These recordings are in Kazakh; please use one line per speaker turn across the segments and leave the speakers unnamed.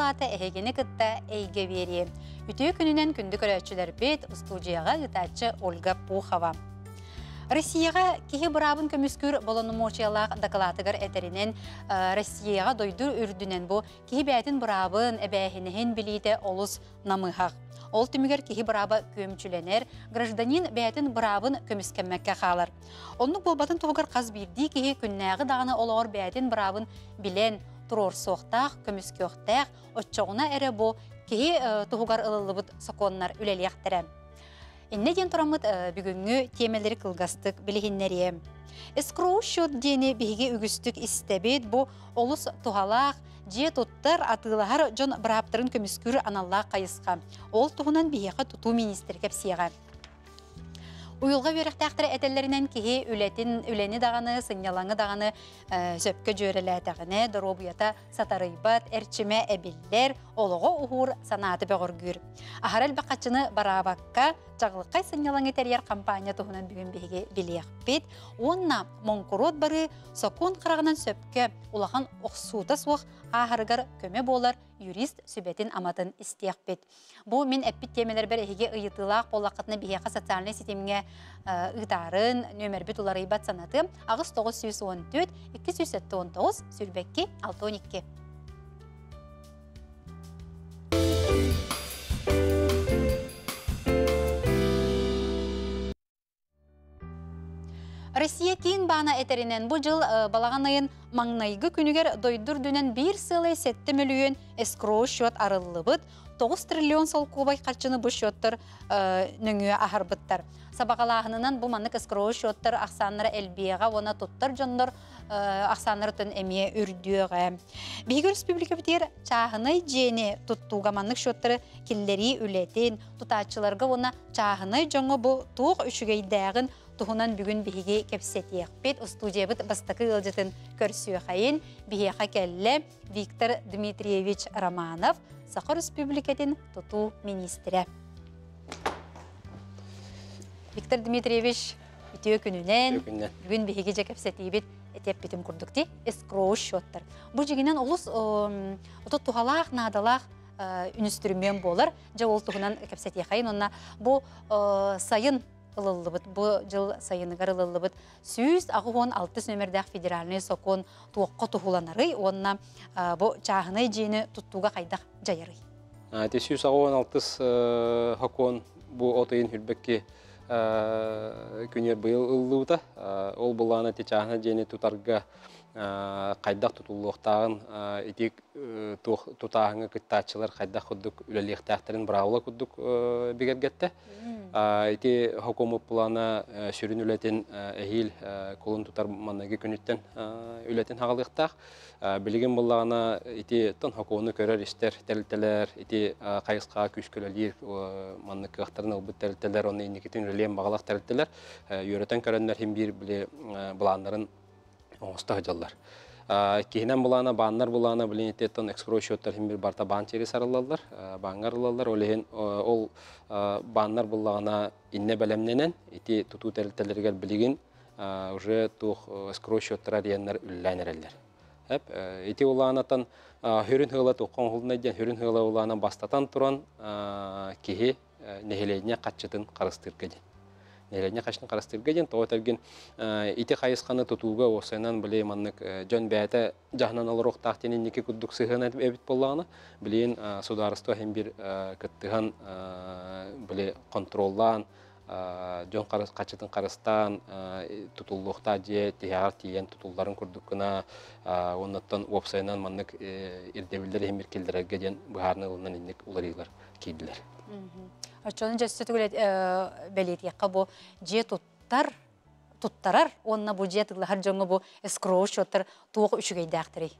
кылаата эхегени кытта эйге бери. Үтүү күнүнен күндү көрөчүлөр бет студияга ытачы Ольга Пухова. Россияға кихи бұрабын көміскүр болонумочиялақ докладыгар әтерінен Россияға дойду үрдінен бұ кихи бәтін бұрабын әбәхінігін білейді олыс намыхақ. Ол түмігер кихи бұрабы көмчүленер, гражданин бәтін бұрабын көміскәммәккә қалар. Онны болбатын туғығар қаз бірді кихи күннәғы дағаны олығыр бәтін бұрабын білен тұрор соқтақ, көміскөқтәқ, отчоғына әрі бұ кихи туғығар ылылыбыт соконнар үлелияқтірі. Инне ден турамыт бүгүнгү темелери кылгастык билихиннере. Эскроушот дени биһиге үгүстүк истебит бу олус тухалаах же туттар атылахар жон браптарын көмүскүр аналлаа кайыска. Ол туһунан биһиге тутуу министр кепсияга. Уюлга беректәктер этеллеринен кихи үлетин үлени даганы, сынялаңы даганы сөпкө жөреләтәгене, доробуята сатарыйбат, эрчиме эбиллер, олого ухур санаты бөгөргүр. Ахарал бакачыны барабакка жағылыққай сынялаңы терьер компания туһунан бүгін биһиге билиэхпит. Онна монкурот бары сокун қырағынан сөпке улахан оқсуыта суық ахарыгар көме болар юрист сүбетін аматын истияқпит. Бу мен әппит темелер бір эһиге ыйытылақ болақытны биһиэқа социальный системге ыйтарын нөмер бит улар ыйбат санаты агыс 914 219 сүрбекки 612. Россия кейін бана этеринен бұл жыл балағанайын маңнайгы күнігер дойдур дүнен бір сылай сетті мөлүйен эскроу шот арылыбыт 9 триллион сол кубай қарчыны бұл шоттар нөңіе ахарбыттар. Сабағалағынынан бұл маннык эскроу шоттар ақсаныры әлбияға, оны тұттар жондар ақсаныры түн әмие үрдіуға. Бейгі республика бітер чағынай жені тұттуға маннык шоттары келлері үлетін, тұтатшыларға оны чағынай жоңы бұл туық үшігейдәғін туһунан бүгүн биһиги кепсетиэхпит студиябыт бастакы ылжытын көрсүөхайын биһиэха келле Виктор Дмитриевич Романов Сахар Республикатын туту министре. Виктор Дмитриевич үтіө күнінен бүгін биһиги же кепсетиибит этеп битим курдукти эскроу счеттар. Бу жигинен олус отот тухалаах надалаах үнүстүрүмен болар. Же ол туһунан кепсетиэхайын онна бу сайын ылылыбыт. Бу жыл сайыныгар ылылыбыт. Сүүс агуон алтыс нөмердәк федеральный сокон туокко тухуланары. Онна бу чаагыны жиини туттууга кайдак жайырый.
Те сүүс алтыс хокон бу отыйын хүрбекки күнер быйыл ыллыбыта ол булана те чаагына жиини тутарга қайдақ тұтулуқтағын итик тұтағыңы кыттачылар қайдақ құддық үлелектәқтерін бұраула құддық бігергетті. Ити хокому плана сүрін үлетін әйіл қолын тұтар маннаги күніттен үлетін хағалықтақ. Білген болағына ити тон хокуны көрер істер тәрілтелер, ити қайысқа күшкөлелер манны кықтарын ұлбыт тәрілтелер, оны индикетін үлелен бағалақ тәрілтелер. Үйретен көрінлер хем бір біле оңоста хыжаллар. Кихинен булана баннар булана билинитеттен экскро счеттар химбир барта бан чери сарылалар, баңар лалар олehen ол баннар буллагана инне белемненен ити туту терилтелергер билигин уже тух экскро счеттар диеннер үлләнереллер. Хеп ити уланатан хүрүн хыла туккан хулна ден хүрүн хыла улана бастатан туран кихи нехелене катчытын карыстыргы Нелене қашын қарастырға ден, тоғы тәрген ити қайысқаны тұтуға осайынан біле маннык жон бәті жағынан алыр оқтақтенен неке күддік сығын әбіт болағына, білейін сударысты әм бір күттіған біле контроллан, жон қачытын қарыстан тұтулықта же тияғар тиен тұтулларын күрдіккіна, оннаттан опсайынан маннык ирдебілдер әм бір келдірерге ден бұхарны ұлынан иннек ұларилар кейділер.
Очоны жөссө түгілет бәлетияққа бұ же туттар, туттарар, онна бұ же тыглахар жоңы бұ эскроу шоттар туық үшігейді ақтырей.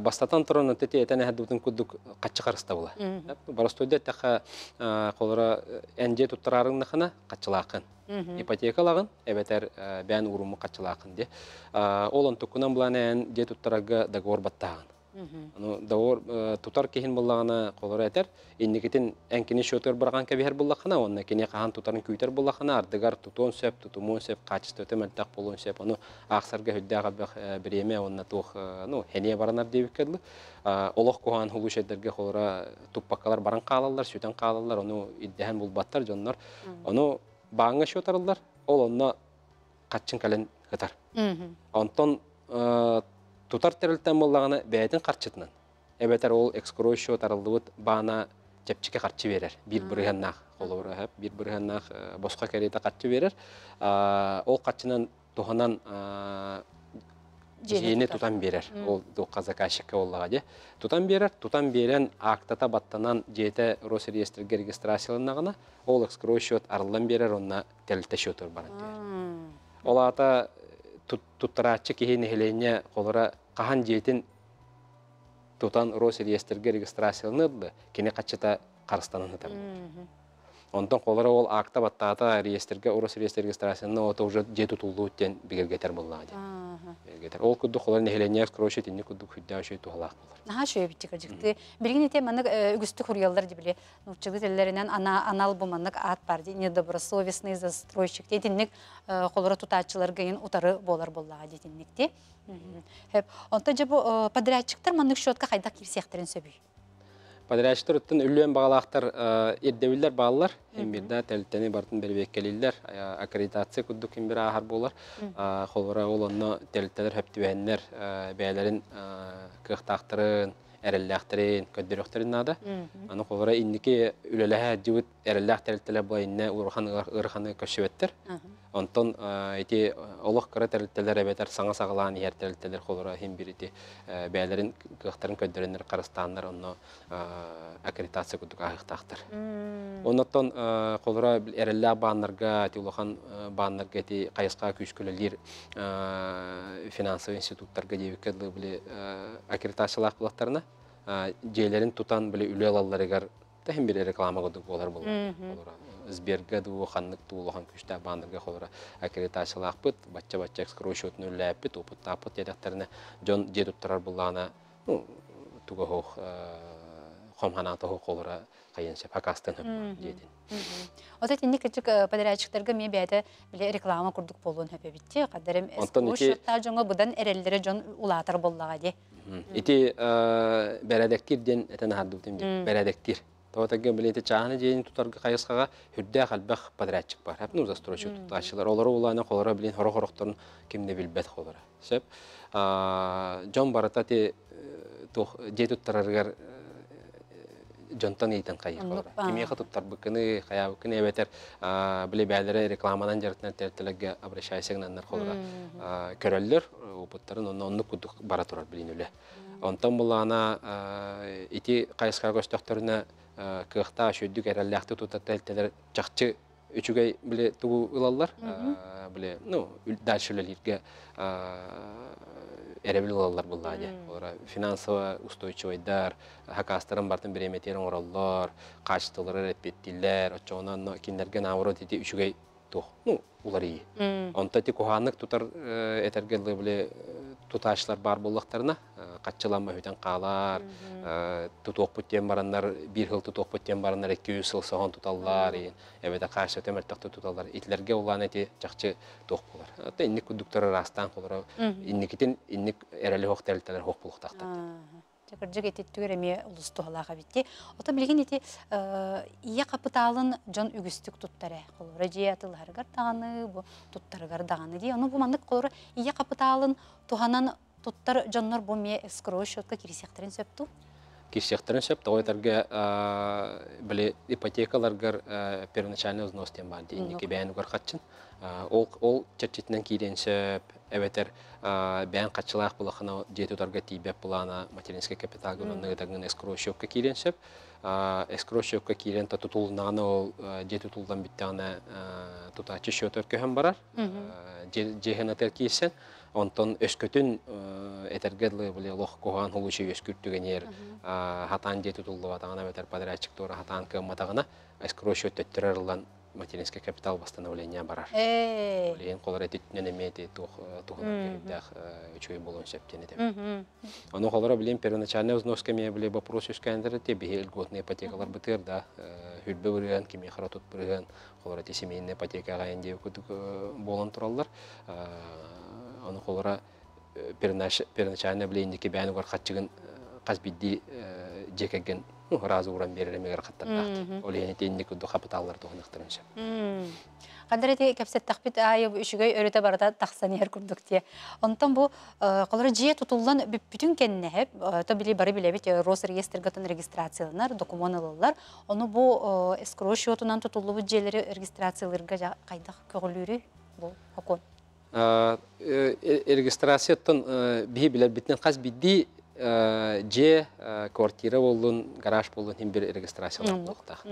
Бастатан тұрын тәте әтәне әдді күддік қатчы қарыста бұла. Барастойда тәқа қолыра әнже туттарарыңнақына қатчылақын. Ипотекалағын, әбәтәр бән ұрымы қатчылақын де. Олон тұқынан бұланы ән же туттарага договор баттағын. Ну даур э, тутар киһин буллагана колор этер. Инникитин энкини шотер барган кебер буллахана, онна кине кахан тутарын күйтер буллахана, ардыгар тутон сөп, тутумон сөп, качысты өтемелтак болон сөп, оны аксарга хүддәгә бах биреме онна тух, ну, хене баранар дебик кедле. Олох кохан хулуш эдерге колора туппаккалар баран калалар, сүтен калалар, оны иддәһән булбаттар жоннор. Оны баңа шотарлар, ол онна качын кален кытар. Онтон э, тутар терилтен боллагана бәйтин карчытынан. Эбетер ол экскурсио тарылдыбыт баана чепчике карчы берер. Бир бүргеннах колора хеп, бир бүргеннах босқа керете карчы берер. А, Ол карчынан туханан жиэни тутан берер. Ол дуққа заказчикке оллага же. Тутан берер, тутан берен актата баттанан жете Росреестрге регистрацияланнагына ол экскурсио арылдан берер, онна телте шотор баран. Олата туттарачы кихин хелене колора кахан жетин тутан Росреестрге регистрацияланды, кене качыта Карстанын там. Онтон колора ол акта баттата реестрге урус реестр регистрацияны ото уже жету тулду тен бигергетер буллады. Бигергетер. Ол кудду колор нехелене скрошет инне кудду хүддә шей тухалак булар.
Наха шөй биттик ажыкты. Билген ите маны үгүстү хурьяллар дибиле. Нуччугы теллеринен ана анал буманнык ат бар ди. Недобросовестный застройщик дединник колора тутачылар гейин утары болар боллага дединник ти. Хеп. Онта же бу подрядчиктар маннык счетка кайда кирсектерин сөбүй.
Подрядчиктар үттен үллен багалактар эрдебиллер багалар, эм бирдә тәлтәне бартын бербек келиллер, аккредитация куддук ким бир ахар булар. Холора ол онно тәлтәләр хөптүәннәр бәяләрен кыхтактырын, эрелләхтерин, көддөрөктөрүн нада. Аны холора инники үлеләһә җибит эрелләх тәлтәләр бу инне урхан ырханы көшөбеттер. Онтон эти олох кыра тәлтәләр әбәтәр саңа сагалан яр тәлтәләр холора һәм бирити бәяләрен кыхтарын көддөрөннәр Карстаннар онно аккредитация кудук ахтактыр. Оннотон холора эреллә баннарга тулахан баннарга ти кайыска күчкөлөлөр финансовый институттарга дебекедле биле аккредитациялак булактарына жээлерин тутан биле үле алаларыгар тәһим бир реклама кудук болар булар. Сберге ду ханнык туулахан күчтә баннарга холора аккредитациялак бит, бачча-бачча экскурсиотны үләп бит, опыт тапыт ядактарына жон жетип турар буллана, ну, туга хох хомханата хох холора кайынча pakastын жетин.
Ота тинни кичик подрядчиктарга ме бәйте биле реклама курдук болуун хөпө битти. Кадерим эскурсиотта жоңа будан эреллере жон улатар боллага ди.
Ити бәрәдәктир ден этен хаддутым ди. Бәрәдәктир. Тоотаге билети чааны жейин тутарга кайыскага хүрдә халбах подрядчик бар. Хәп ну застройщик туташылар. Олар уланы холора билен хоро хорохторун кимне билбет холора. Сеп жон барата ти тох жетуттараргар жонтон ейтен кайык болар. Кимия хатыптар быкыны, хая быкыны эбетер биле бәлере рекламадан жарытнар тертелеге обращайся гнаннар холора. Көрөллөр опыттарын онны онны кудук бара турар билин үле. Онтон булана ити кайыска көстөктөрүнө кыхта шөйдүк эреллякты тута тертелер чакчы үчүгэй биле тугу ылаллар. Биле, ну, дальшелерге эребил олалар буллаадя. Олара финансово устойчивойдар, хакастарын бартын биреметерин ороллор, качтылары репеттилер, очоонан киндерге наоборот ити үчүгэй тух. Ну, улар ии. Онта ти куханнык тутар этергелы биле туташлар бар буллактарына каччыланма хүтен каалар, тутуок буттен бараннар, бир хыл тутуок буттен бараннар 200 жыл сохон туталлар, эбете каршы темертакты туталлар. Итлерге улан эти жакчы туок булар. Ата инник кудуктар растан колор. Инникитин инник эрели хоктелтелер хок булуктакта.
Жакыржык этеттүгер эме улусту халаға битти. Ота билген эти ия капиталын жон үгүстүк туттаре. Колора же атыларгар даганы, бу туттаргар даганы ди. Ону бу мандык колора ия капиталын туханан туттар жоннор бу ме эскроу счетка кирисектерин сөптү.
Кирсектерин сөп, тоғайтарга біле ипотекаларгар первоначальный взнос тем бар дейін, неке бәйін ұғар қатчын. Ол чәрчетінен кейден сөп, әбетер бәйін қатчылақ бұлақына жеті ұтарға тейбеп бұлана материнский капитал эскроу счетка кейден сөп. Счетка кейден та ол жеті біттіғана тұтачы барар. Кейсен. Онтон өскөтүн этергедлы биле лох кохан хулучу өскүртүгенер хатан жети тулду атагана бетер подрядчик тора хатан кымматагана эскрошо төттөрөрлан материнский капитал восстановления барар.
Э.
Олейін қолар әтеттінен әмейті туғынан кердіғ үчөй болуын сәптен едем.
Мгм.
Оны қолара білем первоначальная взноска мен біле вопрос үскәндері те бихе льготный ипотекалар бітер да хүлбе бірген, кеме қаратут бірген, қолара те семейный ипотекаға әнде күдік болын тұралар. Оны қолара первоначальная білейіндеке бәні бар қатчығын қаз бидді жекеген разы уран береремегер қаттардақты. Олейін тейіндік күдді капиталлар тұғынықтырынша.
Қандар эти кәпсет тақпит айы үшігөй өрөте барда тақсан ер күрдік те. Онтан бұл қолары жие тұтылдан бүтін кеннәһеп, то били бары биле бит Росреестргатын регистрацияланар, документ алалар. Оны бұл эскро счетунан тұтылы бұл жиелері регистрацияларга қайдақ көгілүрі бұл окон.
Регистрацияттан бихи билер битнен қаз бидди же квартира болдун, гараж болдун хим бир регистрациялар болуктак.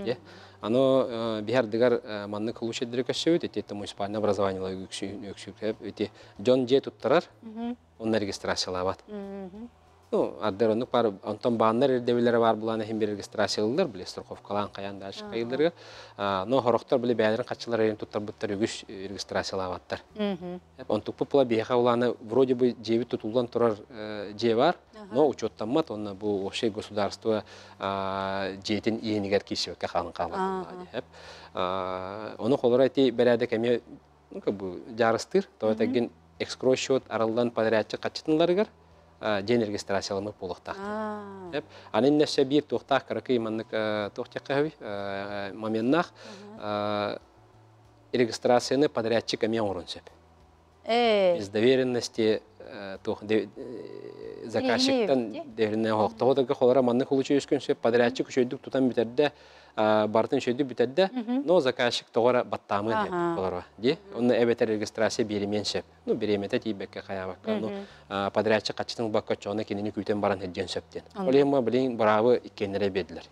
Ано бихардыгар манны кылуш эдире көсөбүт, эти муниципальное образование өксүкөп, эти жон же туттарар, онна регистрациялабат. Ну, ардеронук бар, онтон бааннар эрдебилери бар буланы хим бир регистрациялылар, биле страховкалан каян дальше кайылдырга. Но хорохтор биле бәйлерин качылар эрин туттар буттар үгүш регистрациялабаттар. Онтук пупла бияха уланы вроде бы жеби тутулдан турар же бар, но учеттанмат, онна бу вообще государство жетин иенигер кишебекке калын калат. Оны холора эти берәде кеме ну как бы жарыстыр, то этеген экскро счет аралдан подрядчик качытынларыгар ден регистрациялымы болуқтақ. Анын нәсе бир тоқтақ кыракы маннык тоқтаққа моментнах. Регистрацияны подрядчик әме орынсеп. Без доверенности заказчиктан хоқтығы дырға қолара манны құлычы өскөнсеп подрядчик үшөйдік тутан бітерді бартын шөйді бүтәдді, но заказчик тоғыра баттамы деп боларва. Де, оны әбетер регистрация беремен шеп. Ну, береметі тейбекке қаябаққа. Ну, подрядчик қачытың баққа чоны кенені күйтен баран хеджен шептен. Олема білейін бравы иккенлері беділер.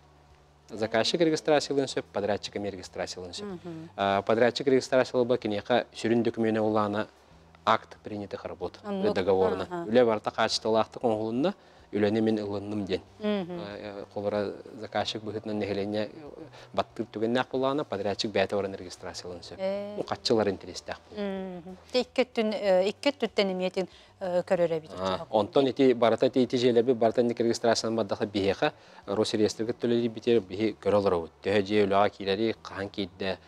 Заказчик регистрациялын шеп, подрядчик эме регистрациялын шеп. Подрядчик регистрациялы ба кенеқа сүрін документі оланы акт принятых работ, договорна. Үле барта қачытылақты қоңғылында, үләне мен ылынным ден. Заказчик бұхытынан нехелене баттыр түгеннәк болана, подрядчик бәті орын регистрациялансы. Ну, қатчылар интерестәк бұл.
Иккет түттен еметін көрөрі бит.
Онтон ити барата ити желерби баратан ник регистрацияны баддаха бихеха Росреестрге төлели битер бихи көрөлөр ут. Төһө же үлага килери кахан кийде.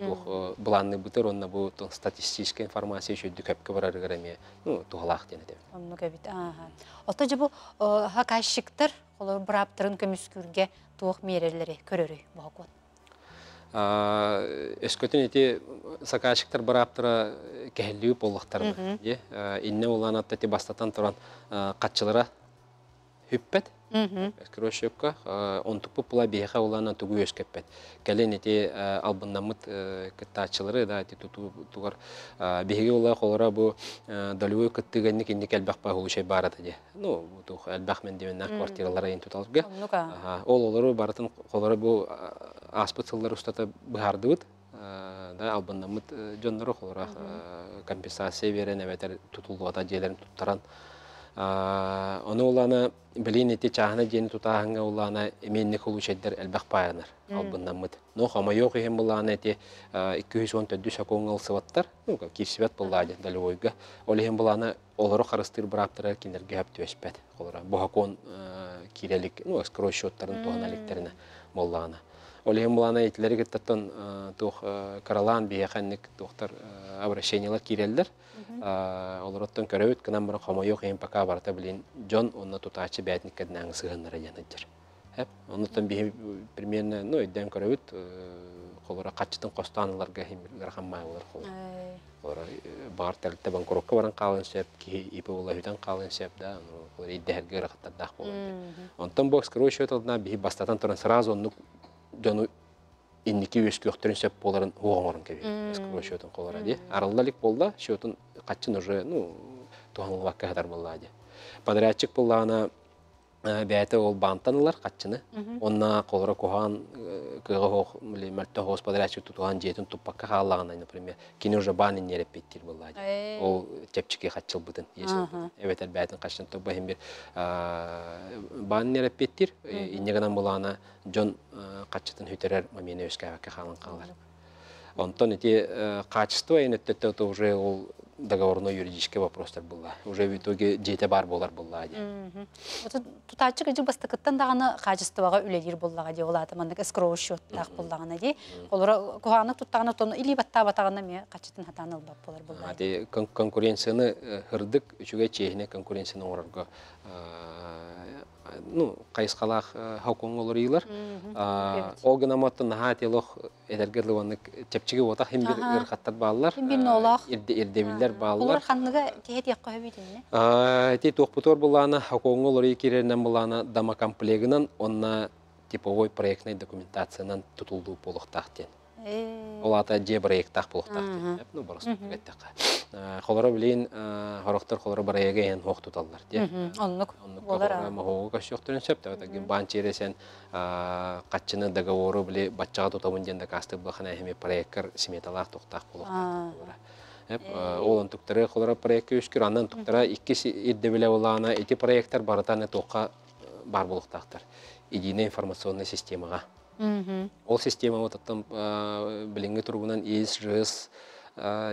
Ну, буланны бутер онна бу статистическая информация еще дөкөпкө барар гереме. Ну, тухалак дене деп.
Онну кебит. Ага. Ото же бу хакайшыктар, олар браптырын көмүскүрге туох мерелери көрөрү бу хакот.
Өскөтін ете сакашықтар бараптыра кәхілі болықтарды. Инне олан атты бастатан тұран қатчылара хүппет. Өскірошөпка, онтуппу пула бейха олана тугу өскеппет. Кәлен ете албындамыт кыттачылары, да, ете тугар бейге ола қолара бұ долевой кыттыгенні кенде кәлбәқпа хулышай барады де. Ну, тух әлбәқ мен деменна квартиралара ен туталырга. Ол олары баратын қолара бұ аспытсылар устата быхардыбыт, да, албындамыт жоннары қолара компенсация берен, әбәтер тутулуата жерлерін туттаран. Оны оланы білейін ете чағына жені тұтағыңа оланы еменні қолу шәддер әлбәқ байанар, албыннан мұд. Но қама yok ехен бұланы ете 214 сақоң алсываттар, кирсібет бұлады дәлі ойға. Ол ехен бұланы олары қарыстыр бұраптырар кендерге әпті өспәд. Бұхакон кирелік, ну, скрой счеттарын туған әліктеріне болланы. Ол ехен бұланы етілері кеттаттан туқ каралан обращениялар кирелдер. Олороттон көрөбүт кынан бара хомо yok ем пока барта билин Джон онна тутачы бәтник кеднәң сыгыннара яныдыр. Хәп, оннан би примерно, ну, идем көрөбүт колора качтын костанларга хим рахаммай булар кол. Колора бар тәлтә банкротка баран калын сеп, ки ипе була калын сеп да, ну, колора иддәһәргә рахаттар дах булды. Онтан бокс короче счетылна би бастатан торан сразу ну Джону инники өс көктөрүн сеп боларын оңорун кеби. Эскро счетын колора ди. Аралдалик болда, счетын качын уже, ну, туған вакка хадар. Подрядчик боллана Э, бәйті ол бантанылар қатчыны. Онна қолыра куған кыға хоқ, мәлті хоғыз подрядчик тұтуған жетін тұппаққа қалағанай, например, кені уже банын нереп беттер болады.
Э.
Ол чепчике қатчыл бұдын. Эветер бәйтін қашын тұппа хем бір банын нереп беттер, иннегінен бұлана жон қатчытын хүтерер мамені өскәвәкке қалын қалар. Онтон эти качество, уже ол договорной юридический вопростар была. Уже в итоге жете бар болар была.
Тутачы кыжы бастыкыттан дағаны қажыстываға үлелер боллаға де олады. Мандық эскроу счеттақ боллағына де. Олары куханы туттағына тоны или батта батағына ме қачытын хатаны ылбап болар боллаға.
Ати конкуренцияны хырдык үчүгө чехине конкуренцияны орарга ну кайыскалах хакон олар ыйлар. Ол гына маттан наха телох эдергерлы ваннык чепчиге ота хим бир ырхаттар баалар. Ирде ирдебиллер баалар.
ханныга тегет якка хөбитинне.
Ти тохпутор булана хакон олар икеренен булана дама комплегинен онна типовой проектный документациянан тутулду полуктактен. Ол ата же проекттах полуктактен. Ну геттек. Холора билин хорохтор холора барайга ен хох туталлар. Те.
Оннук. Олар
таги банчересен каччыны договору биле баччага тутабын бахана проекттер токтак. Hep олон туктары холора проектке үскүр андан туктара икки ирде биле улана эти проекттер баратаны бар болуктактар. Единая информационная системага. Ол система вот там тургунан ИС, ЖС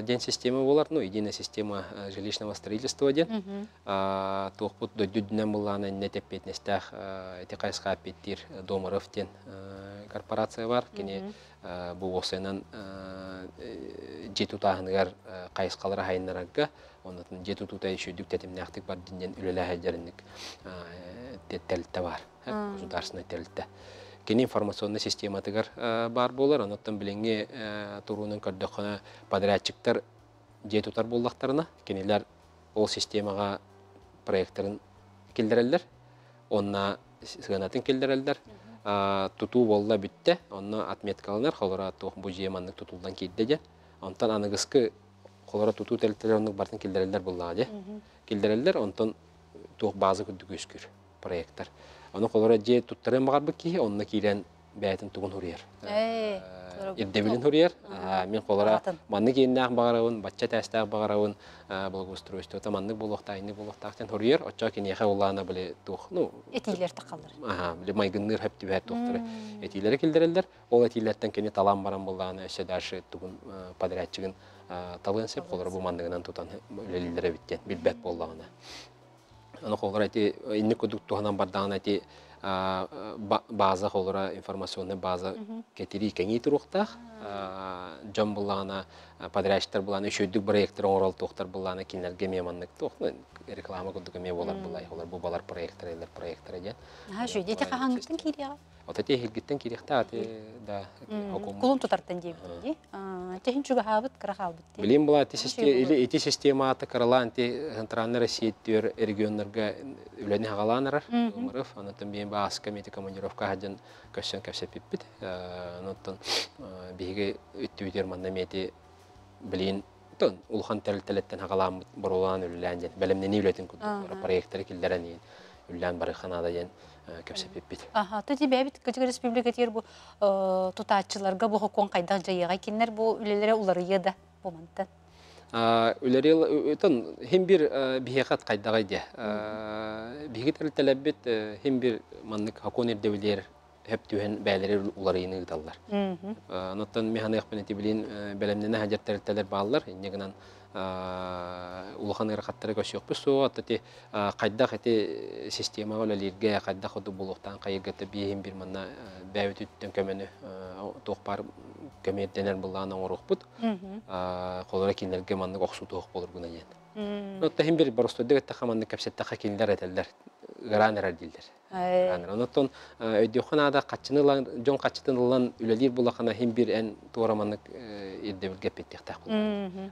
ден система болар, ну, единая система э, жилищного строительства ден. Туохпут дойдуднен булана не теппетнестях эти кайска петтир домаров ден э, корпорация бар. Кене бу осенан жету тахыныгар кайскалар хайнарага онатын жету тута еще дүк тетимнактык бар динен үлеле хаҗарыннык телте бар. Государственный телте. Кені информационный система тыгар бар болар, онуттан билинге турунун көрдөкөнө подрядчиктар жетутар боллактарына, кенилер ол системага проекттарын келдерелер, онна сыганатын келдерелер, тутуу болла бүтте, онна отметкаланар, холора тух бу жиеманнык тутулдан кийдеже, онтан аныгыскы холора тутуу телтелер бартын келдерелер боллааje. Келдерелер, онтан тух базы күдүк өскүр проекттар. Оны қолара же туттарын бағарбы ки, онына кейлен бәйтін туғын хұрияр. Ирдебілін хұрияр. Мен қолара манны кейіннақ бағарауын, батча тәстәқ бағарауын, благоустройство, та манны болуқта, айны болуқтақтен хұрияр. Отча кенеха олана біле туқ, ну...
Этилер тақалыр.
Ага, біле майгынныр хөпті бәр туқтыры. Этилері келдерелдер. Ол этилерттен кене талан баран болланы, әсе дәрші туғын подрядчығын талын сеп, қолара бұл мандығынан тутан өлелілері біткен, білбәт боллағына. Аны холора эти инне кудук туханан бардаган эти база холора информационный база кетири кеңи туруктах жон булана подрядчиктер булана үшөйдүк проекттер оңрол тухтар булана кинерге меманнык тухны реклама кудук ме болар булай холор бу балар проекттер элер проекттер эден
Ha, şu dete kahangıtın kiriya.
вот эти хилгиттен кирихта ати да окум
Kulun tutартын дейбі. Техин чуга хабыт, кыра хабыт.
Билим була или эти система ата каралан ти центральный Россия төр регионнарга үләне хагаланар. Умаров анатом бен бас комитет командировка хаҗан кашан кашап пиппит. Анатон биге үттүдер манна мети билин тон улхан тел-телеттен хагалам борулан үләнден. Белемне ни үләтен күд проекттер килдерән үлән бары ханада ден кашап пиппит.
Аха, то тебе бит көтүк республика тер бу тутаатчыларга бу хокон кайда жайга кинер бу үлелере улары еда бу манта.
Үлерел тон хем бир бихекат кайдагай де. Бихетер телебет хем бир маннык хакон эрдебилер улахан көшөк бу атты система лирге булуктан кайгыты бир булган бут. Колора кинерге манны оксу тох болур гына ен. Нотта хим бир барысты дегет тахаманны капсетта хакинлер этеллер. Гранер дилдер. Гранер. Нотон өйдөханада качынылан жон качытынылан үлелер булахана хим бир эн тураманнык ирде бир гепеттек так бул.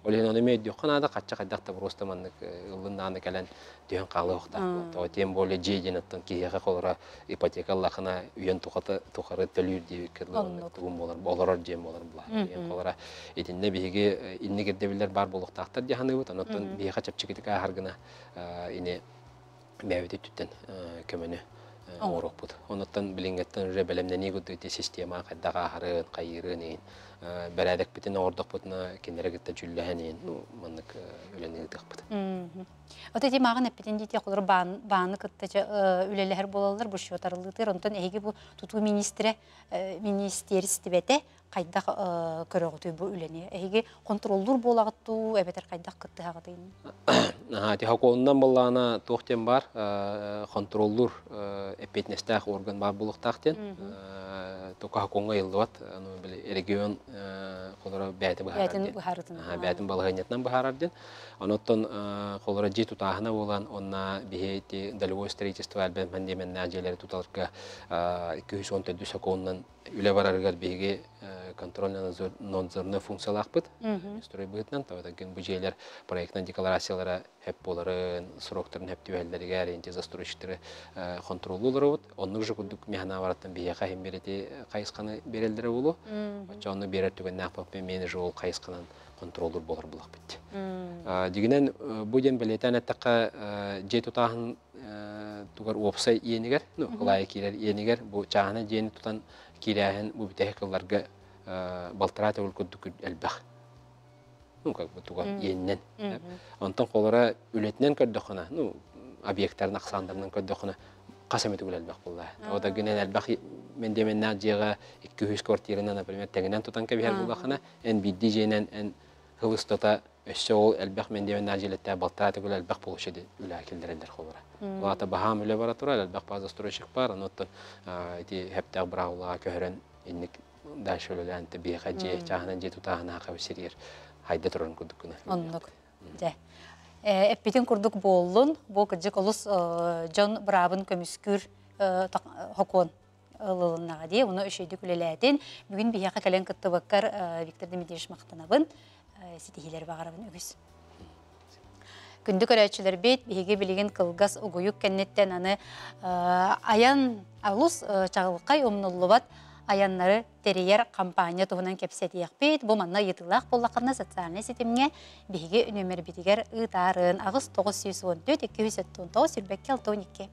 Олен аны мей өйдөханада кача кайдакта просто маннык ылыннаны келен дүйөн калы окта. То тем более жейден оттон кияга колора ипотекаллахына үйөн тухата тухары төлүр деп керлер тугум болар. Болорор жем болар була. Ен колора этинде биге иннигердебилер бар болуктактар жаханы бут. Онотон бия качап чигитик ахаргына ине бәйбіті түттен көміні оңороппут онуттан билиңеттен уже белемнени гудуйти система кайдага ахарын кайырын бәрәдек битин ордокпутна кинерегетте жүлләһенин ну маннык үленигдикпут
Вот эти маған әппетен дейте қолыр баны кыттача үлелер болалар бұл шотарылытыр. Онтан әйге бұл туту министрі, министерстібеті қайдақ көріғыты бұл үлене. Әйге контролдур болағытту, әбетер қайдақ кытты ағытайын.
Ти хакуоннан боллана туохтен бар контроллур эпетнестах орган бар булуктахтен тока аны били регион бәти бахаратын бәтин балыгынятнан бахарарден оноттон колора жи тутахына болан онна бихети долевое строительство албен мандемен нажелери туталырга 214 хакуоннан үле бараргар биге контрольно надзорный функциялакпыт строй бытнан табатаген бу жээлер проектна декларациялара хеп боларын сроктарын хеп түбәлләргә ренте застройщиктары контроллулары бут онны же кудук механа бараттан бия кайым берети кайысканы берелдер болу. Ача онны берер түгән напап мен же ул кайысканан контроллур болар булак бит. Дигенен бу ден белетен атака же тутаһын тугар опса иенигер ну лайк килер иенигер бу чаһаны жени тутан кирәһен бу битәһе кылларга балтырата ул кудук элбах ну как бы туга иеннен онтон колора үлетнен көрдөхөна ну объекттарын аксандарынан көрдөхөна касам этүгүл элбах булла ода генен элбах мен демен наджига 200 квартираны например тегенен тутан кебер буллахана эн бидди женен эн хылыстота өссө ол элбах мен демен нажилетте балтырата гүл элбах болушу ди үлә килдерелдер холора Лата бахам үле бара тура, әлбәк база стройщик бар, ити хептәк браула көһөрөн инник дальше үлелән те бия хаҗи чахнан же тутахна хаб сирир. Хайда турын кудук кына.
Оннук. Дә. Эппитин курдук боллун, бу кыжык олус Джон Брабын көмүскүр хокон ылылыннаға де, оны үшейді күлеләден. Бүгін бияқа кәлен кытты баккар Виктор Демидевич мақтанабын, сетихилер бағарабын үгіз. Күнді көрәтшілер бет, беге білеген кылгас угуюк кәннеттен аны аян алус чағылқай омнуллубат аяннары терейер компания туһунан кепсетиях бит, бу манна йытылақ боллақарна социальный сетимге беге үнөмер битигер ытарын агыс 914 279 сүрбекке 612.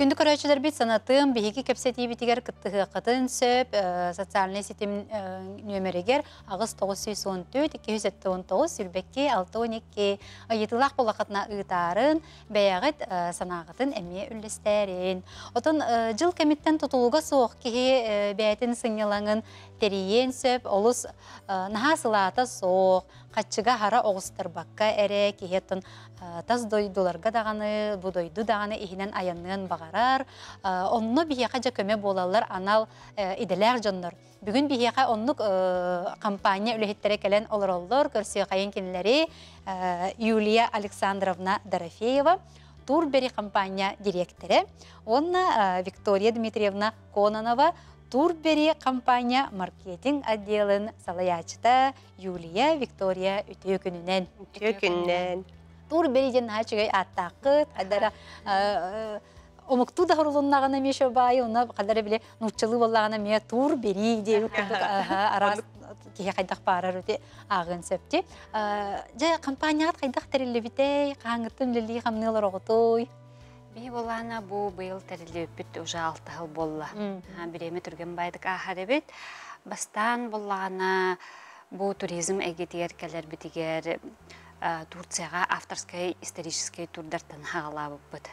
Күнді көрәчілер бит санатым, бейгі кепсети битигер кыттығы қытын сөп, социальный сетим нөмерегер ағыз 914-279 сүрбекке 612 айытылақ болақытына ұйтарын, бәяғыт санағытын әме үлістәрін. Отын жыл кәміттен тұтылуға соқ кеге бәйтін сыңелаңын териен сөп, олыс наға соқ, қатчыға хара оғыстар баққа әрі кехеттін таз дойдуларға дағаны, дойду дағаны ихінен аяннығын бағарар. Онны бияқа жа көме болалар анал жоннор. Бүгін бияқа оннық компания үлехеттері кәлен олар олар, көрсі қайын кенілері Юлия Александровна Дорофеева, Турбери компания директоры, онна Виктория Дмитриевна Кононова, Турбери компания маркетинг отделын салаячыта Юлия Виктория үтіе күнінен.
Үтіе күнінен.
Турбери жен хачыгай аттақыт, адара омукту да хорулуннагана меше бай, уна кадары биле нуччылы боллагана ме Турбери деп курдук арас кие кайдак барар өте агын сөпти. Жа компаният терилебите, каңыттын лили хамнылар оготой.
Би болана бу быйыл тәрелеппит уже алты хыл болла. Биреме түрген байдык ахар эбит. Бастан боллагана бу туризм эгетигер келер битигер Турцияға авторскай исторический турдартан хағалабып бұд.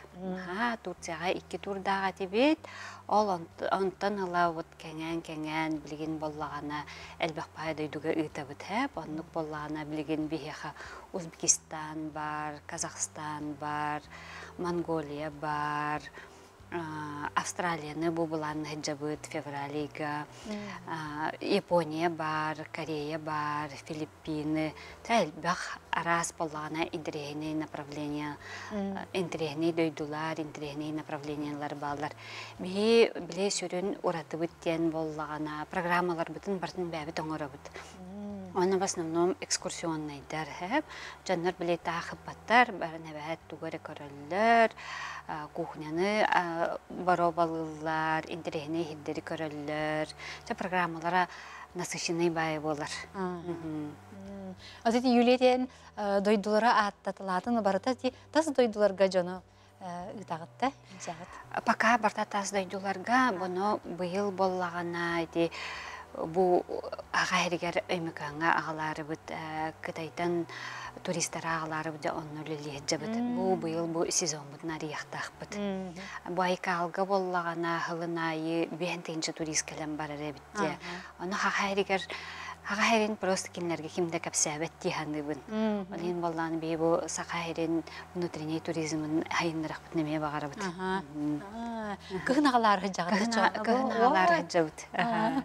Ха, Турцияға икки турдаға тибет, ол онтан ыла вот кәңән-кәңән білген боллағана әлбәқ пайдайдуға ыта бұд, оннық боллағана білген бихеха Узбекистан бар, Казахстан бар, Монголия бар, Австралияны бұл бұлан хеджабыт февралига, Япония бар, Корея бар, Филиппины. Тәлбәқ арас болағына интерегіне направление, интерегіне дөйдулар, интерегіне направлениялар балар. Бі біле сүрін ұраты бүттен болағына программалар бұтын бартын бәбі тоңыры бұт. Оны в основном экскурсионныйдар хэп. Жаннар билет ахыппаттар, барнабат тугары көрөллөр, а, кухняны баро балылар, интерехне хиддери көрөллөр. Та программалара насыщенный бай болар. Мгм.
Аты ти юлетен дойдулара аттатылатын барыта ти тас дойдуларга жоно ытагытта.
Пока барта тас дойдуларга боно быйыл боллагана ити бу ага эригер өймөкаңа агалары бут кытайтан туристтар агалары бут онно лилиэджабыт. Бу быйыл бу сезон бут нарияхтахпыт. Бу айка алга боллагана хылынайы бен тенче турист келен барар эбитте. Оны ага эригер ага эрин просто кинлерге кимде капсабет тиханыбын. Олин болланы бей бу сака эрин внутренний туризмын хайыннырак бут неме багарабыт.
Кыхынагалар жагыт.
Кыгын агалар жабыт.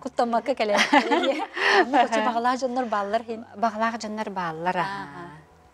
Куттамакка келе. Кучу багалар жоннор баллар хин.
Баглаг жаннар бааллар.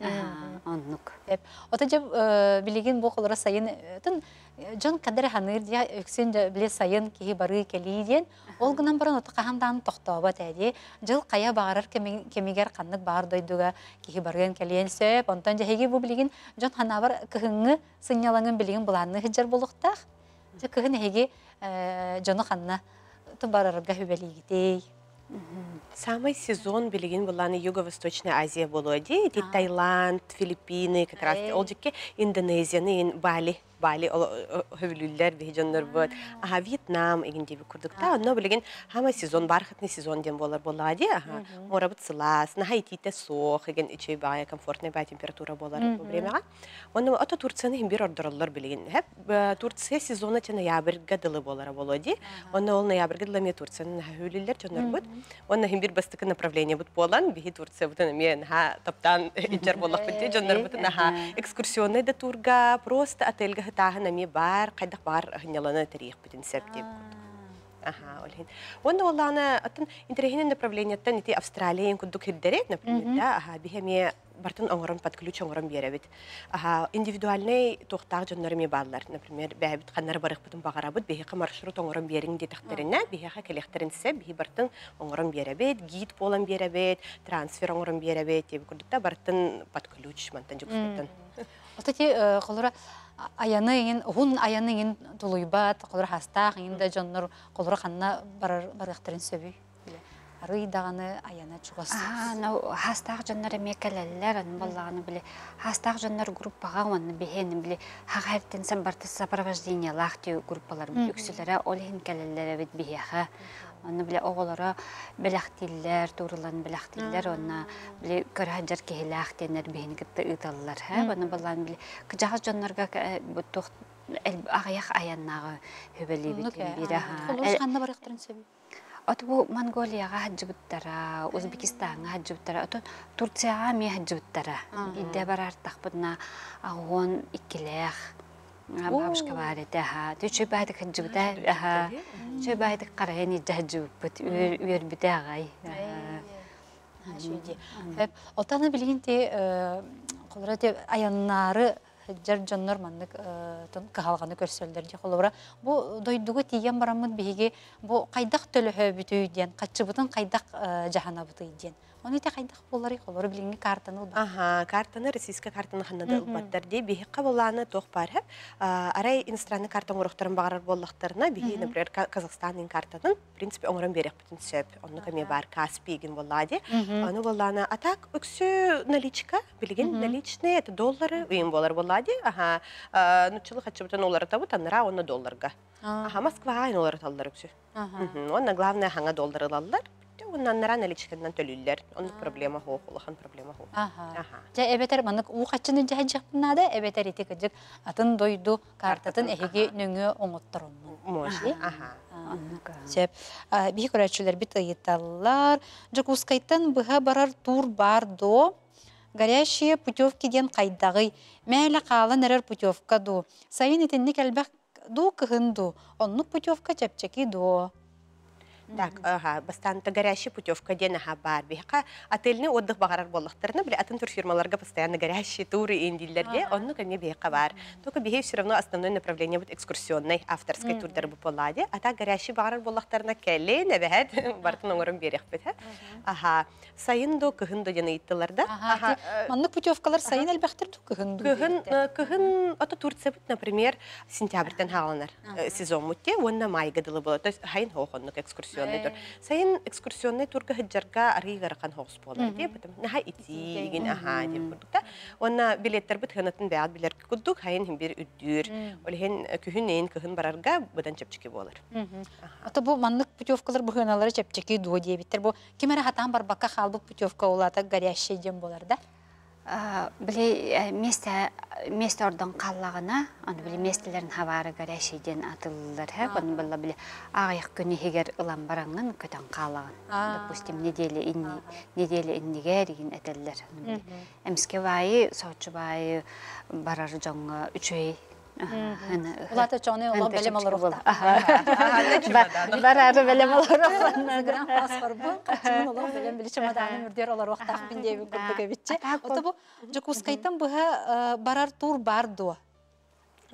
Оннук.
Ота жеп билигин бу колора сайын тын жон кадер ханыр дия өксен биле сайын киһи бары келиден ол гынан баран ота кахамдан тохтоба тәди жыл кая багарар кемигер каннык бар дойдуга киһи барген келен сөп онтон жеһиги бу билигин жон ханабар кыһыңы сынялаңын билигин буланны хиджар болуктах же кыһын эһиги жону ханна ту барарга хүбелигитей
Самый сезон билигин буланы Юго-Восточная Азия. Ти Таиланд, Филиппины, как раз. Ол Индонезияны, ин Бали. Бали хөвлүллер бихижоннор бут. Ага Вьетнам эгинди би курдукта. Онно билигин хама сезон бархатный сезон дем болар болади. Ага. Мора бут сылас. На Хаитите сох эген ичей бая комфортная бая температура болар времяга. Онно ото Турцияны хим бир ордороллар билигин. Хеп Турция сезона те ноябрьга дылы болара болоди. Онно ол ноябрьга дылы ме Турцияны хөвлүллер жоннор бут. Онно хим бир бастыкы направление бут болан. Бихи Турция бутын мен ха таптан иджар болак бит жоннор бутын ха экскурсионный да турга просто отельга хытааһы нами бар кайдах бар хынялана тарих бүтүн сеп деп Ага, олхин. Онда олланы атын интерехинен направлениеттен ити Австралиян куддук хиддере, например, да, ага, бихеме бартын оңорон подключ оңорон беребит. Ага, индивидуальный тохтаг жоннорыми баллар, например, бәбит ханнар барык бутун багарабыт, бихе маршрут оңорон берин детектерине, бихе келехтерин се, бихе бартын оңорон беребит, гид болан беребит, трансфер оңорон беребит, деп курдукта бартын подключ мантан жукстан.
Ота ти колора аяны ин хун аяны ин тулуйбат колора хастах ин да жоннор колора ханна барар барыктырын сөбү ары даганы аяна чугас
Аа, ну хастаг жаннар мекелелер ан боллаганы биле. Хастаг жаннар группага онны бехен биле. Хагартен сен барты сопровождение лахти группалар бүксүләре олин келелер бит бияха. Онна биле көрһәҗәр кеһләхтенер бехен китте ыталлар. Ха, баны боллан биле. Кыжагы жаннарга бу Ото Монголияга хаджыбыттара, Узбекистанга хаджыбыттара, ото Турцияга ми хаджыбыттара. Идде барар тахпытна агон иккилех. Бабушка бар эте ха. Ты чөй байдык хаджыбыта. Аха. Хаджыбыт. Үер бите агай.
шүйде эп отаны билигин те колора те аяннары жар жоннор маннык тон кахалганы көрсөлдөр же колора бу дойдугу тиген барамыт биһиги бу кайдак төлөһө бүтүй диен каччыбытын кайдак жаханабыты диен оны те кайдак болары колора билигин картаны ба
Ага, картаны, российская картаны ханнада ылбаттар ди, бихи кабыланы тох бар хэп. Арай иностранный картан урохтарын багарар боллахтарына, бихи, например, Ка- Казахстанның картанын, в принципе, оңырын берек бүтін сөп. Онны каме бар, Каспийген боллади. Оны болланы, а так, өксі наличка, билген наличные, это доллары, уйым болар боллади. Ага, ну чылы хачы бүтін олар табы, таныра онны долларға. Ага, Москва айн олар талдар өксі. Онна главное хаңа доллары лаллар. Оннан нара наличканнан төлүллер. Онны проблема проблема.
Аха.
Аха.
Жа эбетер у каччыны эбетер ити кыжык атын дойду картатын эһиги нөңө. Сеп, бии көрәтчүләр бит ыйыталлар. Жакускайттан быха барар тур бар до. Горящие путевки ден кайдагы. Мәлі қалан әрер путевка ду. Сайын итинник әлбәк ду кыхынду, оннук путевка чепчеки до.
Так, ага, бастан горящий путевка ден ага бар. Бихка отельный отдых багарар боллахтарны, бля, атын турфирмаларга постоянно горящие туры индиллерге, онну кәне бихка бар. Только бихе все равно основное направление будет экскурсионный, авторской турдар бу поладе, а так горящий багарар боллахтарна келе, небехет, бартын оңырын берек бит. Ага, сайын до кыхын до ден иттыларда.
Ага, маннык путевкалар сайын әлбәхтер ду кыхынду.
Кыхын, кыхын, ото Турция бит, например, сентябрьтен хааланар сезон мутте, онна майга дылы было. То есть хайын хохоннук экскурсионный тур. Сайын экскурсионный турга хыджарга арги гарахан хос болар ди, потому наха аха ди бурдукта. Онна билеттер бит ханатын бәят билер куддук хайын хим бир үддүр. Олхен күхүн эйин кыхын барарга будан чепчики болар.
Ата бу маннык путевкалар бу хыналары чепчеки ду диебиттер. Бу кимере хатан барбакка халбы путевка улата горящий дем болар да?
А, Біле месте месте ордон қаллағына, аны біле местелерін хавары горящийден атылылар, хэ, оны біле біле ағайық күні хегер ылан бараңын көтен қаллағын. Допустим, неделе инни, неделе инниге деген әтелілер. Әміске байы, соғычы байы барар жоңы үчөй.
Улата чоны олар белем алар окта.
Барары белем алар
Гран паспорт бу, качын олар белем биле чемоданы мүрдер олар окта бин деп күрдүк эбитче. Ата бу жокускайтан бу барар тур бар ду.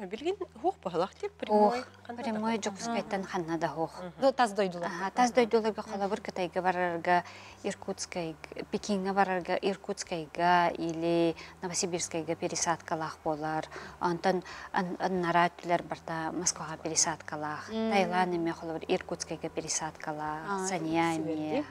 Билген хух бахалах деп
Ох,
прямой.
прямой жокускайтан ханнада хох.
Ду таз дойдулар.
Ага, таз дойдуларга холобур кытайга барарга Иркутскай, Пекинга барарга Иркутскайга или Новосибирскайга пересадкалах болар. Антон нараттылар барта Москвага пересадкалах. Таиланд эме холобур Иркутскайга пересадкалах. Сания эме.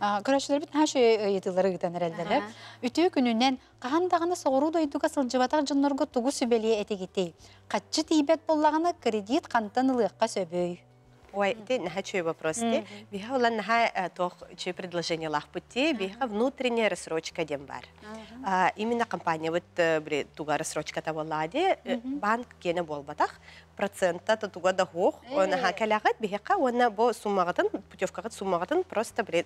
Көрәшілер бит хәші етілері гітен әрәлдері. Үтіу күнінен қағандағыны соғыру дойдуға сылжыбатақ жынларға тугу сүбелие әтегетей. Қатчы тейбет боллағыны кредит қантан ылыққа сөбөй.
Ой, ты наха чой вопрос те. Биха ула наха э, тох чой предложение лах пути, биха внутренняя рассрочка дем бар. Именно компания вот э, бри туга рассрочка того ладе, э, банк кене болбатах, процента та туга да хох, наха калагат биха уна бо суммагатын, путевкагат суммагатын просто бри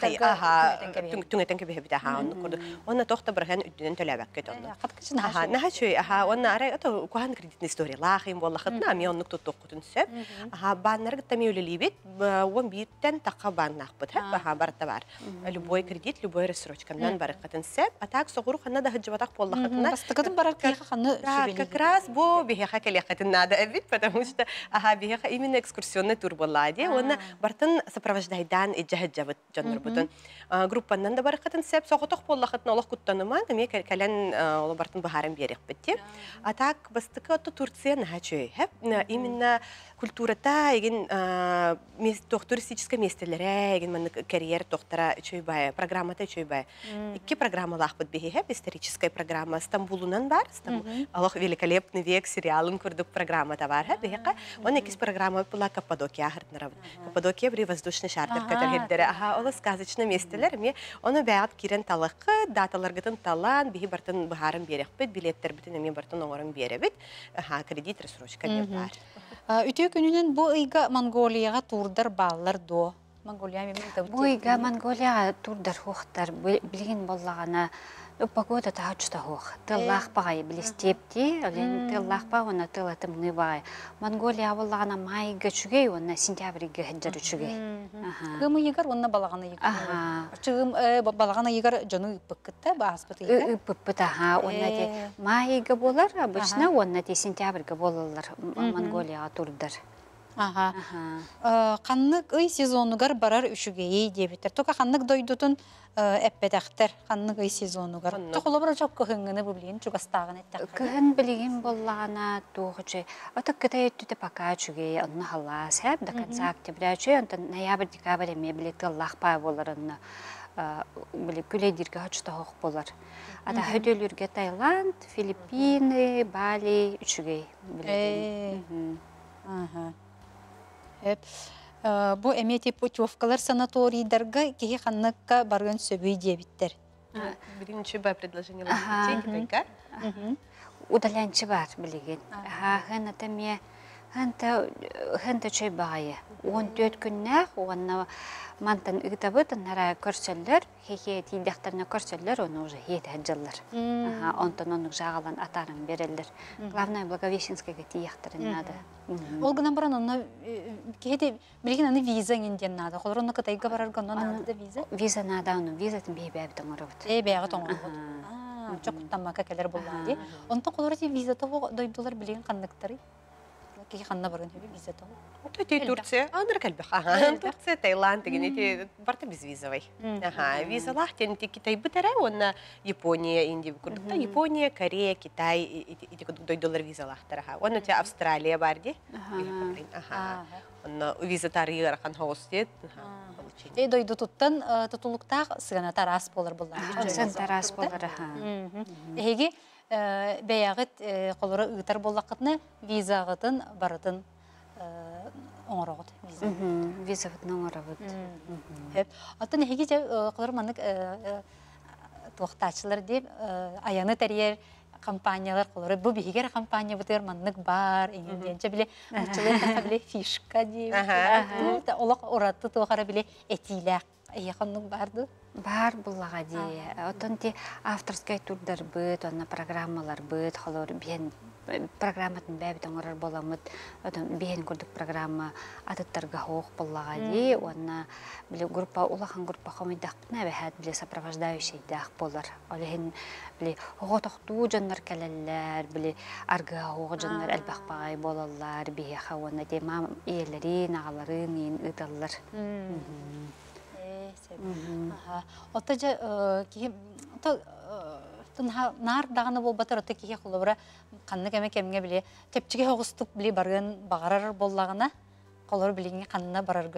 хай
Идага
аха
түңетен кебе.
түңетен кебе бита ха онны курду. Онна тохта бархан үддүнен төлөбөк кет онну.
Қатқышын
Аха,
хәші.
наха чөй, аха, онна арай, ото кухан кредитный история лахим боллахытна, ами оннук туттук кутун сөп. Аха, баннар гыттами үлелибит, он биттен таққа баннақ бут, ха, баха барта бар. Любой кредит, любой рассрочкандан бар кытын сөп, а так соғыру ханна да хыджыбатақ боллахытна.
Бастықыдың барар кейхі қаны
Да, как раз бо бихеха келехатын надо эбит, потому что, ага, бихеха именно экскурсионный тур боллади, онна бартын сопровождайдан иджахаджабыт жанр бутын. Группаннан да баракатын сеп соғытық боллахытна олақ куттаныман, эме кәлен олы бартын бахарам берек бітте. А так, бастықы отто Турция наха чөй, хеп, именно культурата, еген туристическое местелере, еген маны карьер тохтара чөй бай, программата чөй бай. Икки программа лахбыт бихи, хеп, историческая программа Стамбулунан бар, Аллах великолепный век сериалын күрдік программа та бар, бихи, он екис программа была Каппадокия ахыртнара. Каппадокия бри воздушный шартер көтергендері, аха, олы сказочный местелер, ме, оны бәят кирен талықы, даталаргытын талан, бихи бартын бахарын берек бит, билеттер бітін, эме бартын оңырын бере бит, аха, кредит рассрочка бар.
Үтіу күнінен бұл ыйға Монголияға турдар баллар до. Монголия мен
Буйга Монголияға турдар хуқтар білген боллағана погода та чута хух. Тыллах багай блестепти, олен тыллах ба она тыла тымны багай. Монголия боллағана майга чүгей, оны сентябрьге хеджер чүгей. Аха.
Гымы егар онна балағана егар.
Аха.
Чыгым балағана егар жаны быккытта бааспыт егар.
Ыппыт аха, онна те майга болар, обычно онна те сентябрьге болалар Монголияға турдар.
Ага.
Аха.
Қаннык ый сезонугар барар үшүгейей дебиттер. Тока қаннык дойдутун эппетахтер қаннык ый сезонугар.
Билигин боллағана туғычы. Ота сәп, да конца октября чү, онта ноябрь, декабрь эме биле тыллах пай боларынна. Биле күлей дирге хачта хоқ болар. Ада хөдөлүрге Таиланд, Филиппины, Бали.
Э. Ага. Эп бу эмети путевкалар санаторийдарга кихи қанныкка барган сөбүй дебиттер.
Бірінші бай предложение.
Удалянчы бар билигин. Ха, атаме Ханта ханта чөй багайы. 14 күннәк уанна мантан ыгытабыт нара көрсөллөр, хехе оны уже хет хаджаллар. Аха, онтон онук жағалан атарын берелдер. Главное.
Ол гынан баран онна кеһете билген аны виза онна кытайга барарга онна нада виза.
Виза надо оны, виза тен бейбәб тоңырыбыт.
Э бәгә тоңор. Аа, чок тамака келер булды. Онта холор ти виза того дойдулар билген кандыктары. Ки ханна барган хеби виза того.
Төти Турция, аныр кәлбәк. Ага, Турция, Таиланд деген эти барта безвизовый. Ага, визалах тен ти Китай бутара, онна Япония, Индия курдукта, Япония, Корея, Китай, ити дойдолар визалах тараха. Онна те Австралия барди. Ага. Онна виза тарыгы арқан хостет.
Э дойду туттан тутулуктак сыгана тарас болар булар.
Сын тарас болар. аха.
Бәягыт колоры ыгытар боллакытны визагытын барытын оңорогот виза.
Мгм, Виза бит тоңырыбыт.
Хеп. Атын эһиги же колор манык туактачылар дип аяны тәрьер компаниялар колоры бу бигер компания бутер маннык бар иңденче биле учылы биле фишка дип. Олак ораты тугара биле этилак. Эйханнык барды.
Бар буллага ди. Отон ти авторский турдар быт, онна программалар быт, холор бен программатын бәбит оңорар боламыт. Отон бен курдук программа атыттарга хоох буллага ди. Онна биле группа улахан группа хомидак на бәхәт биле сопровождающий дах болар. Олехин биле оготохту жаннар келелләр, биле арга хоох жаннар әлбәх багай болалар, бие хавана ди мам иелери, нагаларын, ин ыдаллар.
Ота же ота тынха нар даганы болбатыр ота кихе холобра канны кеме кемге биле тепчиге хогустук биле барган багарар боллагына колор билиңе канна барар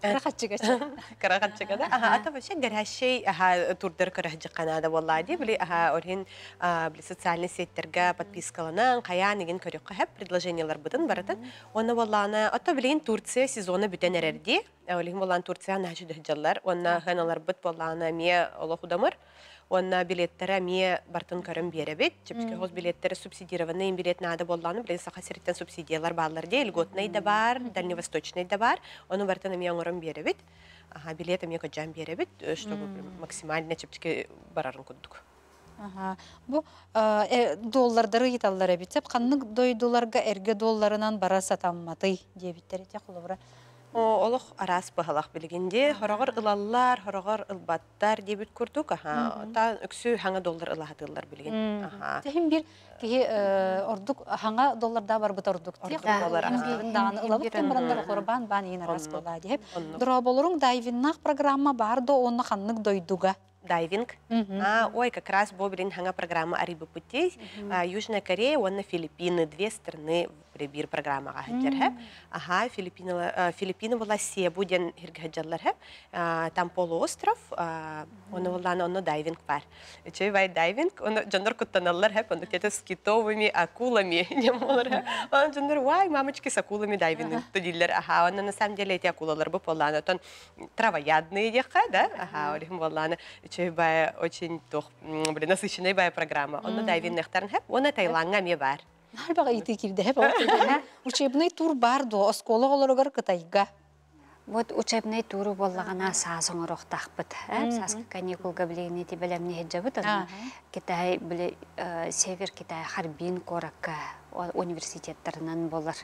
карахжы канада валлади, били, ага, орхин, били, социальный кая неген көрөккө хеп предложениялар баратын. Оны валланы, ата билин Турция сезоны бүтен эрерди. Олин Турция нажы ханалар. Онна билеттері ме бартын көрім беребет. Чепчке хоз билеттері субсидированный билет надо болланы, билен саха сериттен субсидиялар баллар де, льготный да бар, дальневосточный да бар. Оны бартын ме оңырым беребет. Ага, билеты ме көджам беребет, чтобы максимально чепчке барарын күддік.
Аха. Бу э, доллардары гиталлар битсеп, каннык дойдуларга эрге долларынан бара сатамматы дебиттер те холобра.
Олох арас бахалах билигинде, хорогор ылаллар, хорогор ылбаттар дебит күрдүк, аха. Та өксү хаңа доллар ылахатылар билигин. Аха.
Техин бир кихи ордук хаңа долларда бар бут ордук
доллар, аха.
Даганы ылабыт барандар корбан бан ин арас була дип. Дро болорун дайвиннах программа бар до онны ханнык дойдуга.
Дайвинг. А, ой, как раз Бобрин ханга программа Арибы путей. А, Южная Корея, он на Филиппины, две страны прибир программа хаджар Ага, Филиппины, а, Филиппины была се буден. А, Там полуостров, он была на он дайвинг пар. Чей вай дайвинг, он джандар куттаналлар хэп, он где-то с китовыми акулами не молар хэп. Он джандар, вай, мамочки с акулами дайвинг тудиллер. Ага, он на самом деле эти акулалар бы полана, он травоядные деха, да? Ага, олихим волана. Чей бая очень тох, м, блин, насыщенная бая программа. Он на дайвинг тарн хэп, он на Таиланга ме бар.
Нар бага ити кирде хеп. Учебный тур бар до оскола олорогар кытайга.
Вот учебный туру боллагана саасың орохтахпыт. Саска каникулга билигини ти белем не хеджабыт. Китай биле э, север Китай Харбин коракка о- университеттеринен болар.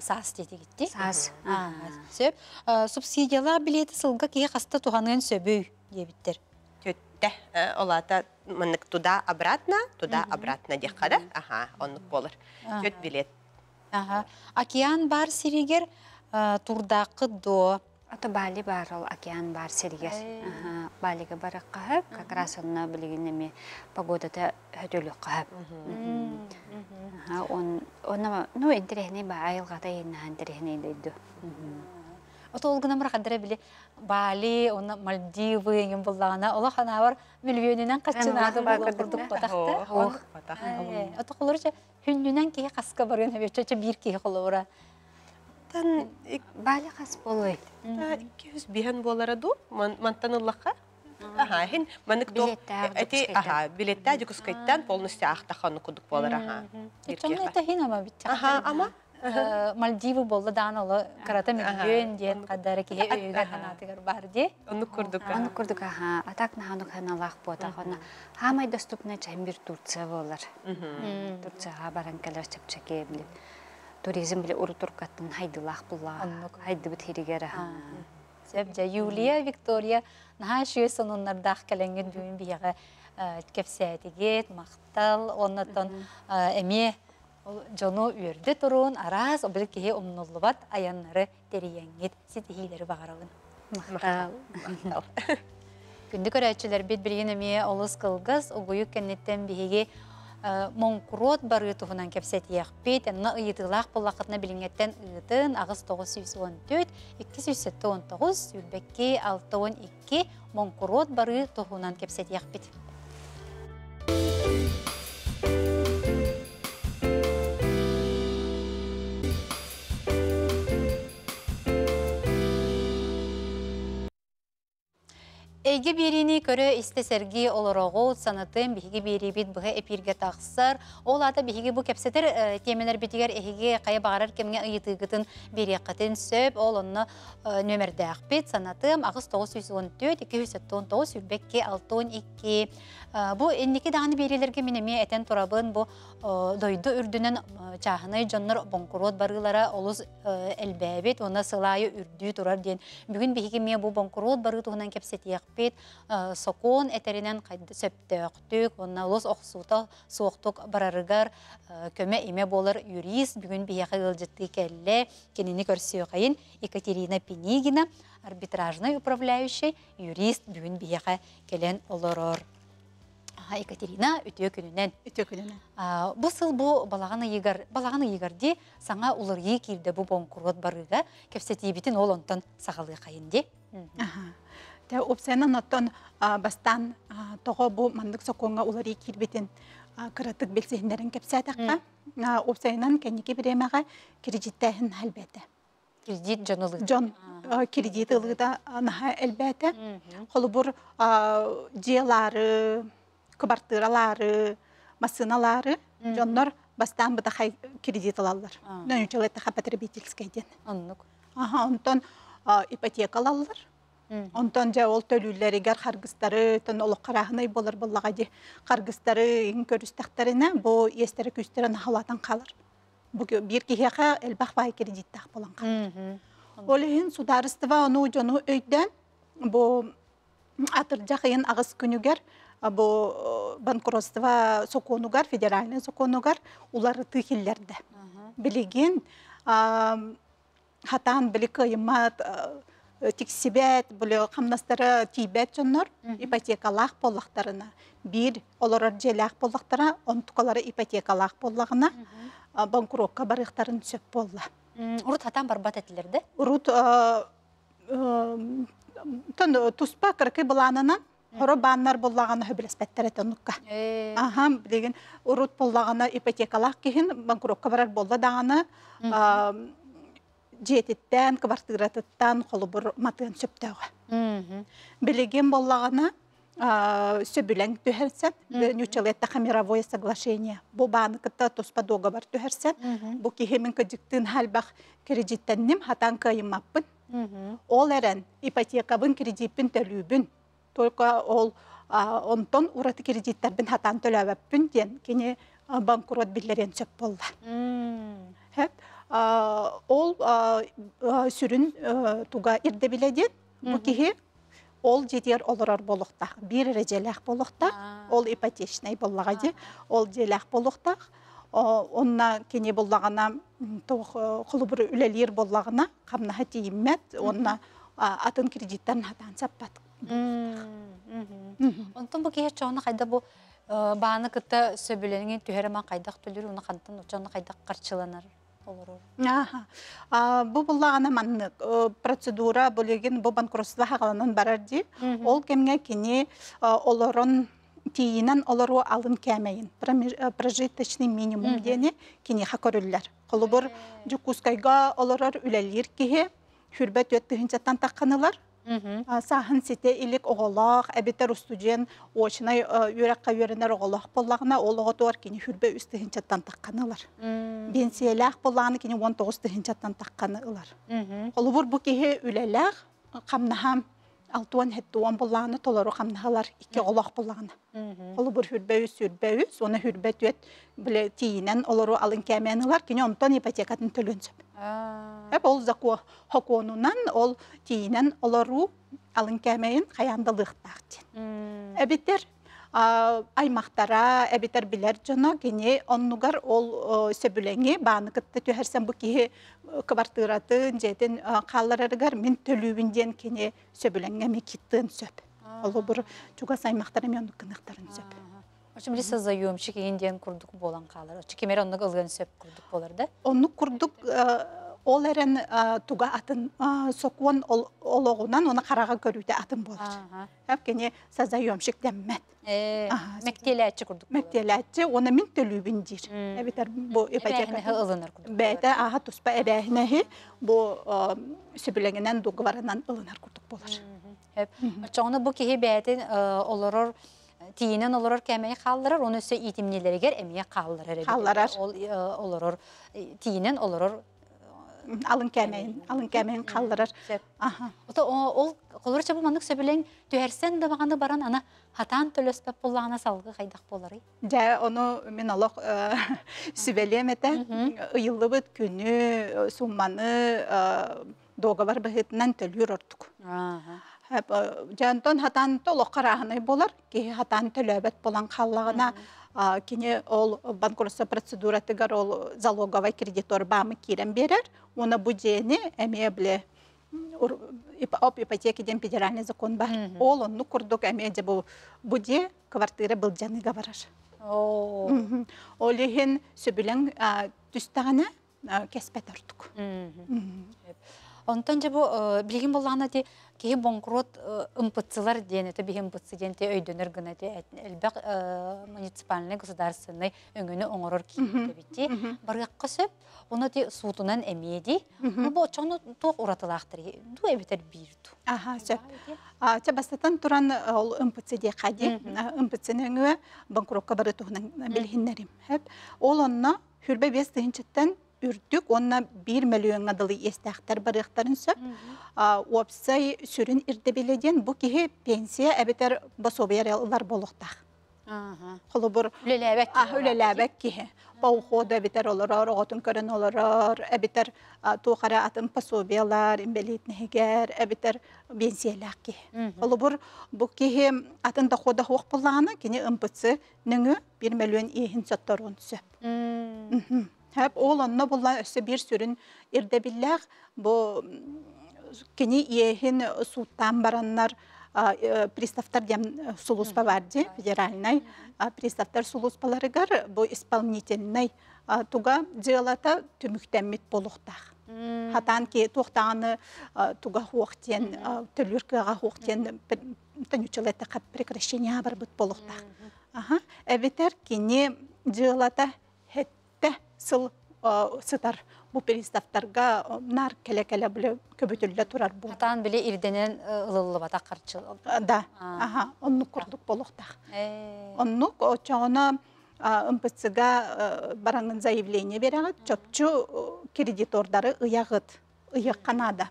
Сас дети гитти.
Саас.
А, Сөп, э, субсидиялар билети сылга кие хаста туханын сөбүй дебиттер.
Төтте, э, олата мынык туда обратно, туда обратно деха, да? Ага, он болар. Төт билет.
Ага. Океан бар сиригер э, турдакы до.
Ата Бали бар ол океан бар сергер. Аха, Балига барак кахып, как раз онна билигин эми погодата хөтөлүк кахып. Аха, он онна ну интерехне ба айылгата енна интерехне дейду.
Ото ол гына мырахадыра биле Бали, оны Мальдивы, еңін боллағана, ола ханавар миллионинен қачынады болу құрдық.
Ох, батах.
Ото қолырча хүннінен кеге қасқа барген хөбетче бір кеге қолуыра.
Тан
Бали кас болой.
икки жүз биһен болара ду, мантан ыллаха. Ага, хин манык то
Билеттәр
эти
жукускайттан.
ага, билеттә жукускайттан полностью ахтаханы кудук болар ага.
Чонна это хин ама бит.
Ама
Мальдивы болду даан олы карата миллион диен кадары кие өйгөр ханатыгар бар ди.
онну курдук.
Аны курдук аха, атак наханук ханалах бота хона. Хамай доступна чайм бир Турция болар. Турцияга баран келер чепчеке биле. Туризм биле уру туркаттын хайдылах.
Аннук.
Хайды бит хиригер.
Себ жа Юлия Виктория наха шуе сонуннардах келенген бүгүн бияга кепсәтигет, мактал, оннотон эме жону үрдө турун арас обил кие умнуллубат аяннары терияңет ситихилери багарабын.
Мактал.
Күндү көрәчилер бит билген эме олус кылгыз угуюк кеннеттен биһиги монкурот бары туһунан кепсет яхпит, анна ыйытылах буллакытна билингеттен ыытын агыс 914 279 юлбекки 612 монкурот бары туһунан кепсет яхпит. Эйге берини көрө исте серги олорогу санатын биһиги берибит быһа эпирге тахсар. Ол ата биһиги бу кепсетер э, темелер битигер эһиге кая багарар кемге ыйытыгытын берекатын сөп ол онны э, нөмердәк бит. Санатым агыс 914 219 сүлбекке 612 Э, бу энники даганы берилерге минеме этен турабын бу э, дойду үрдүнен э, чахыны жоннор бонкурот барылара олус элбәбит оны сылайы үрдүү турар диен бүгүн биһиги ме бу бонкурот бары туһунан кепсетиякпит сокон этеринен кайды сөптөктүк онна олус оксута суоктук барарыгар э, көмө эме болар юрист бүгүн бияка ылжытты келле кенини көрсүө кайын екатерина пенигина арбитражный управляющий юрист бүгүн бияка келен олорор Екатерина үтө күнүнен
Өтө күнүнө.
А, Бу сыл бу балаганы егар, балаганы егарди саңа уларги кирде бу бонкурот барыга кепсетибитин ол онтон сагалы кайынди.
Аха. Тэ опсайнан оттон бастан а, того бу мандык соконга улари кирбетин а, кыратык белсендерин кепсәтәккә. Опсайнан кенеке биремәгә кредиттәһен хәлбәтә.
Кредит.
Жон а, кредит ылыда наһа әлбәтә. Холубур а, диялары, кыбартыралары, машиналары жоннор бастан быта хай кредит алалар.
А.
Нөчөле тәхә потребительскәйден.
Оннук.
Аха, онтон ипотека алалар. Онтон жа ол төлүллеригер харгыстары тон олық қарағынай болар боллаға де харгыстары ең көрістақтарына бу естері күстерін халатан қалыр. Бу ке- бир кихеха элбах бай кредиттах болан қалыр. Ол ехин сударыстыва ону жону өйден бу атыр жақайын ағыс күнігер бу банкротство соконугар, федеральный соконугар улары тыхиллерді. Билигин а, хатан били кыймат тиксибет буле хамнастары тибет жоннор ипотекалах боллактарына бир олорор желах боллактара онтукалары ипотекалах боллагына банкротка барыктарын сөп болла.
Урут хатан барбат этилерде.
урут а, ам, тон туспа кыркы буланынан хоро баннар боллаганы хөбелеспеттер тонукка. Аха, билеген урут боллагана ипотекалах кихин банкротка барар болла даганы жетиттен квартиратыттан холубур матын сөптөгө. Билеген боллагана сөбүләң түһәрсәт, нючалетта хамировое соглашение. Бу баны кытта тоспа договор түһәрсәт. Бу кихемен кыдыктын халбах кредиттенним хатан кайымаппын. Ол әрән ипотекабын кредитпин төлүүбүн. Только ол онтон ураты кредиттербин хатан төлөбөппүн ден а, банкрот биллерен сөп а, ол а, а, сүрүн а, туга ирде биледет. Бу кихи ол жетер олорор болохтах. Бир режелах болохтах. Ол ипотечный де. Ол желах болохтах. О, Онна кене боллагана тох холубур үлелер боллагана камна тииммет. Онна а, атын кредиттен хатан саппат.
Онтон бу кихе чоғына қайда бу э, бааны кытта сөбүленген түһәрәман кайдак төлүр уны кантан чоғына кайдак карчыланар олорор.
Аха. А, Бу буллагана манны э, процедура булеген бу банкротство хагаланан барар ди. Ол кемге кини э, олорон тиинен олору алын кәмейін. Проми- э, Прожиточный минимум дени кини хакөрүлләр. Колубур жукускайга олорор үлелер кихе хүрбәт өттүһүнчаттан такканылар. А, Саһын сите илик оголох, эбитер студент очнай үрәккә үрәнер оголох боллагына ол оготор кини хүрбе үстеген чаттан такканылар. Бенсиялах боллагына кини 19 тыгын чаттан такканылар. Олубур бу киһи үлеләх камнахам алтуан хеттуан боллагына толору камнахалар икки оголох боллагына. Олубур хүрбе үс хүрбе үс, оны хүрбе түет биле тиинен олору алын кәмәнылар кини онтон ипотекатын төлөнсөп. Әп ол заку хоконунан ол тиинен олору алын кәмәйін қаяндылықтақтен. Әбітер аймақтара, әбітер білер жона кене оннугар ол сөбүлеңе кытты түһәрсен бу киһи квартиратын жетин қалларарыгар мен төлүүбүнден кене сөбүлеңе ми киттын сөп. Ол бур чугас аймактара мен кынактарын сөп.
Очум лиса заёмчик индиен курдук болан калар. Очу кемер оннук ылган сөп курдук болар да.
Онну курдук ол эрен туга атын сокуон ологунан оны карага көрүүтэ атын болар. Хап кене сазайомшик деммет.
Мектеләчи курдук.
Мектеләчи оны мин төлүбүн дир. Эбитер бу ипотека. Бәйтә аха туспа эбәһинәһи бу сөбүләгенән дугварынан ылынар курдук болар.
Хеп. Очоны бу киһи бәйтен олорор тиинен олорор кәмәй қалдырар, оны өсө итимнелергер әмие қалдырар.
Қалдырар.
Ол олорор тиинен олорор
алын кәмәйін, алын кәмәйін қалдырар.
Аха. Ота ол қолыр чабы мандық сөбілең түйәрсен де бағанды баран ана хатан төлөспәп болағына салғы қайдақ болары.
Жа, оны мен олық сүбелем әті, ұйылы бұд күні, сумманы доғавар бұхетінен төлір ортық. Жантон хатан толық қарағыны болар, ки хатан төлөбет болан қаллағына, кини ол банкротство процедуратыгар ол залоговый кредитор бамы кирен берер, оны бу жени эме биле оп ипотекиден федеральный закон бар. Ол онну курдук эме же бу буде квартира был жаныга барар. Ол ихин сөбүлең түстагана ортук.
Онтон же бу билген болғана те кеһи бонкрот ымпытсылар ден это бихим ымпытсы ден те өйдөнөр гына те элбек муниципальный государственный өңөнө оңорор кибити баргакка сөп оны те суутунан эмеди бу чону тох уратылаактыр ду эбитер
аха сөп. бастатан туран ол ымпытсы кади бары билхиннерим ол бес үрдүк онна бир миллион адылы естәхтер барыктарын сөп. Опсай сүрін ирдебеледен бу кихи пенсия әбетер басобияралар болуқтақ.
Үлеләбәк.
А үлеләбәк кихи. Баухода битер олорор, оғотун көрін олорор, әбитер туқара атын пособиялар, имбелитнегер, әбитер пенсиялақ кихи. Холубур бу кихи атын да хода хоқ болағына, кені ымпытсы нүңі бір миллион ехін сөтторун сөп. Хәп ол онна булла өсө бир сүрүн ирдебилләх бу кени иехин суттан бараннар приставтар дем сулуспа барди федеральный приставтар сулуспаларыгар бу исполнительный туга делата түмүктәммит болуктах. Хатан ки тухтаны туга хуактен төлүркәгә хуактен төнүчеләтә кап прекращение бар бит болуктах. Аха, эбетер кини хетте сыл сытар бу приставтарга нар келе-келе биле көбөтүллө турар бу.
Атан биле ирденен ылылы бата карчы.
Да. Аха, онну курдук болуктак. Онну очоно МПЦга бараңын заявление берагы, чөпчү кредитордары ыягыт, канада.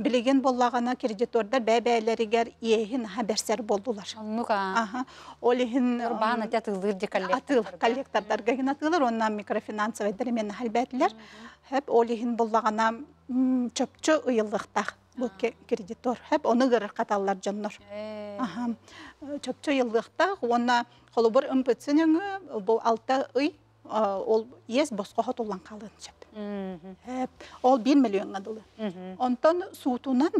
Билеген боллагана кредитордар бәбәләригәр иехин хәбәрсәр булдылар.
Оннука.
Аха. Олихин
Урбан атылыр ди
Атыл коллектордарга гына атылар, оннан микрофинансовый дәремен хәлбәтләр. Хәп олихин боллагана чөпчү ыйыллыктак бу кредитор. Хәп оны гырыр каталлар жоннор. Аха. Чөпчү ыйыллыкта, онна холобор ымпытсыныңы бу алта ый ол ес босқа хотулан қалын чөп. Ол 1 миллион адылы. Онтон суутунан,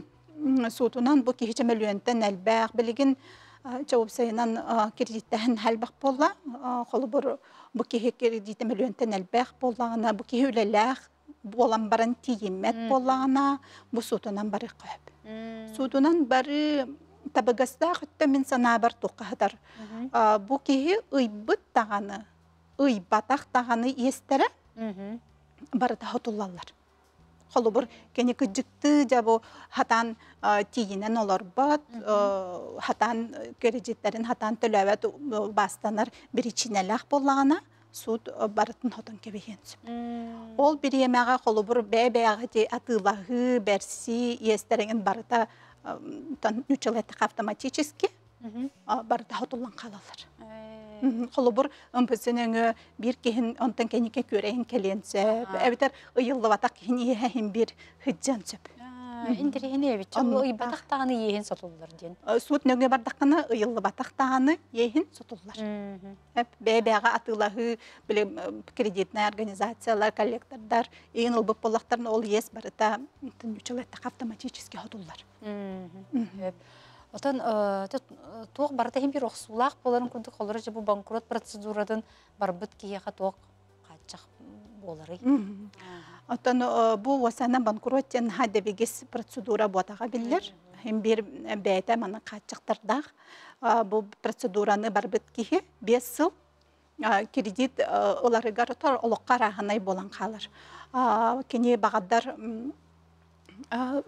суутунан бу кихиче миллионтен әлбәқ білігін жауып сайынан кредиттәһін әлбәқ болла. Қолы бұр бу кихи кредиті миллионтен әлбәқ боллағына, бу кихи үлеләқ болан баран тиеммет боллағына, бу суутунан бары қөп. Суутунан бары табыгаста хүтті мен сана бар тоққаһыдар. Бу кихи ыйбыт тағаны, ый батақ тағаны естері, барыта хотуллалар. холубур кені кыджыкты жабу хатан э, тиинен олорбот э, хатан э, кредиттерин хатан төлөбөт э, бастанар биричинелах боллагана суд э, барытын хотон кебехенсип Ол бір емеға қолыбыр бәй-бәйға те атылағы, бәрсі, естеріңін барыта нүчелетті автоматически а, барыта хотулан қалалар. Қолыбыр ұмпысыныңы бір кейін онтан кәнеке көрейін келенсе, әбітер ұйылы ватақ кейін ехәхін бір хүджан сөп.
Интерехин эбит.
Оннук
Ой батактаганы иехин сотулдар ден.
Суут нөңе бардаққаны ұйылы батақтағаны ехін сотулар. бәбәға атылағы біле кредитный организациялар, коллектордар, ең ылбып болақтарын ол ес барыта нүчелеттік автоматически.
Отон тоқ барыта хем бир оқсулақ боларын күнді қолыры же бұл банкрот процедурадан барбыт кияға тоқ қатчақ болары.
Отон бұл осана банкроттен хадебегес процедура ботаға білдер. Хем бир бәйті маны қатчықтырдақ. Бұл процедураны барбыт кихи 5 сыл кредит оларыгар отор олыққа раханай болан қалыр. Кене а,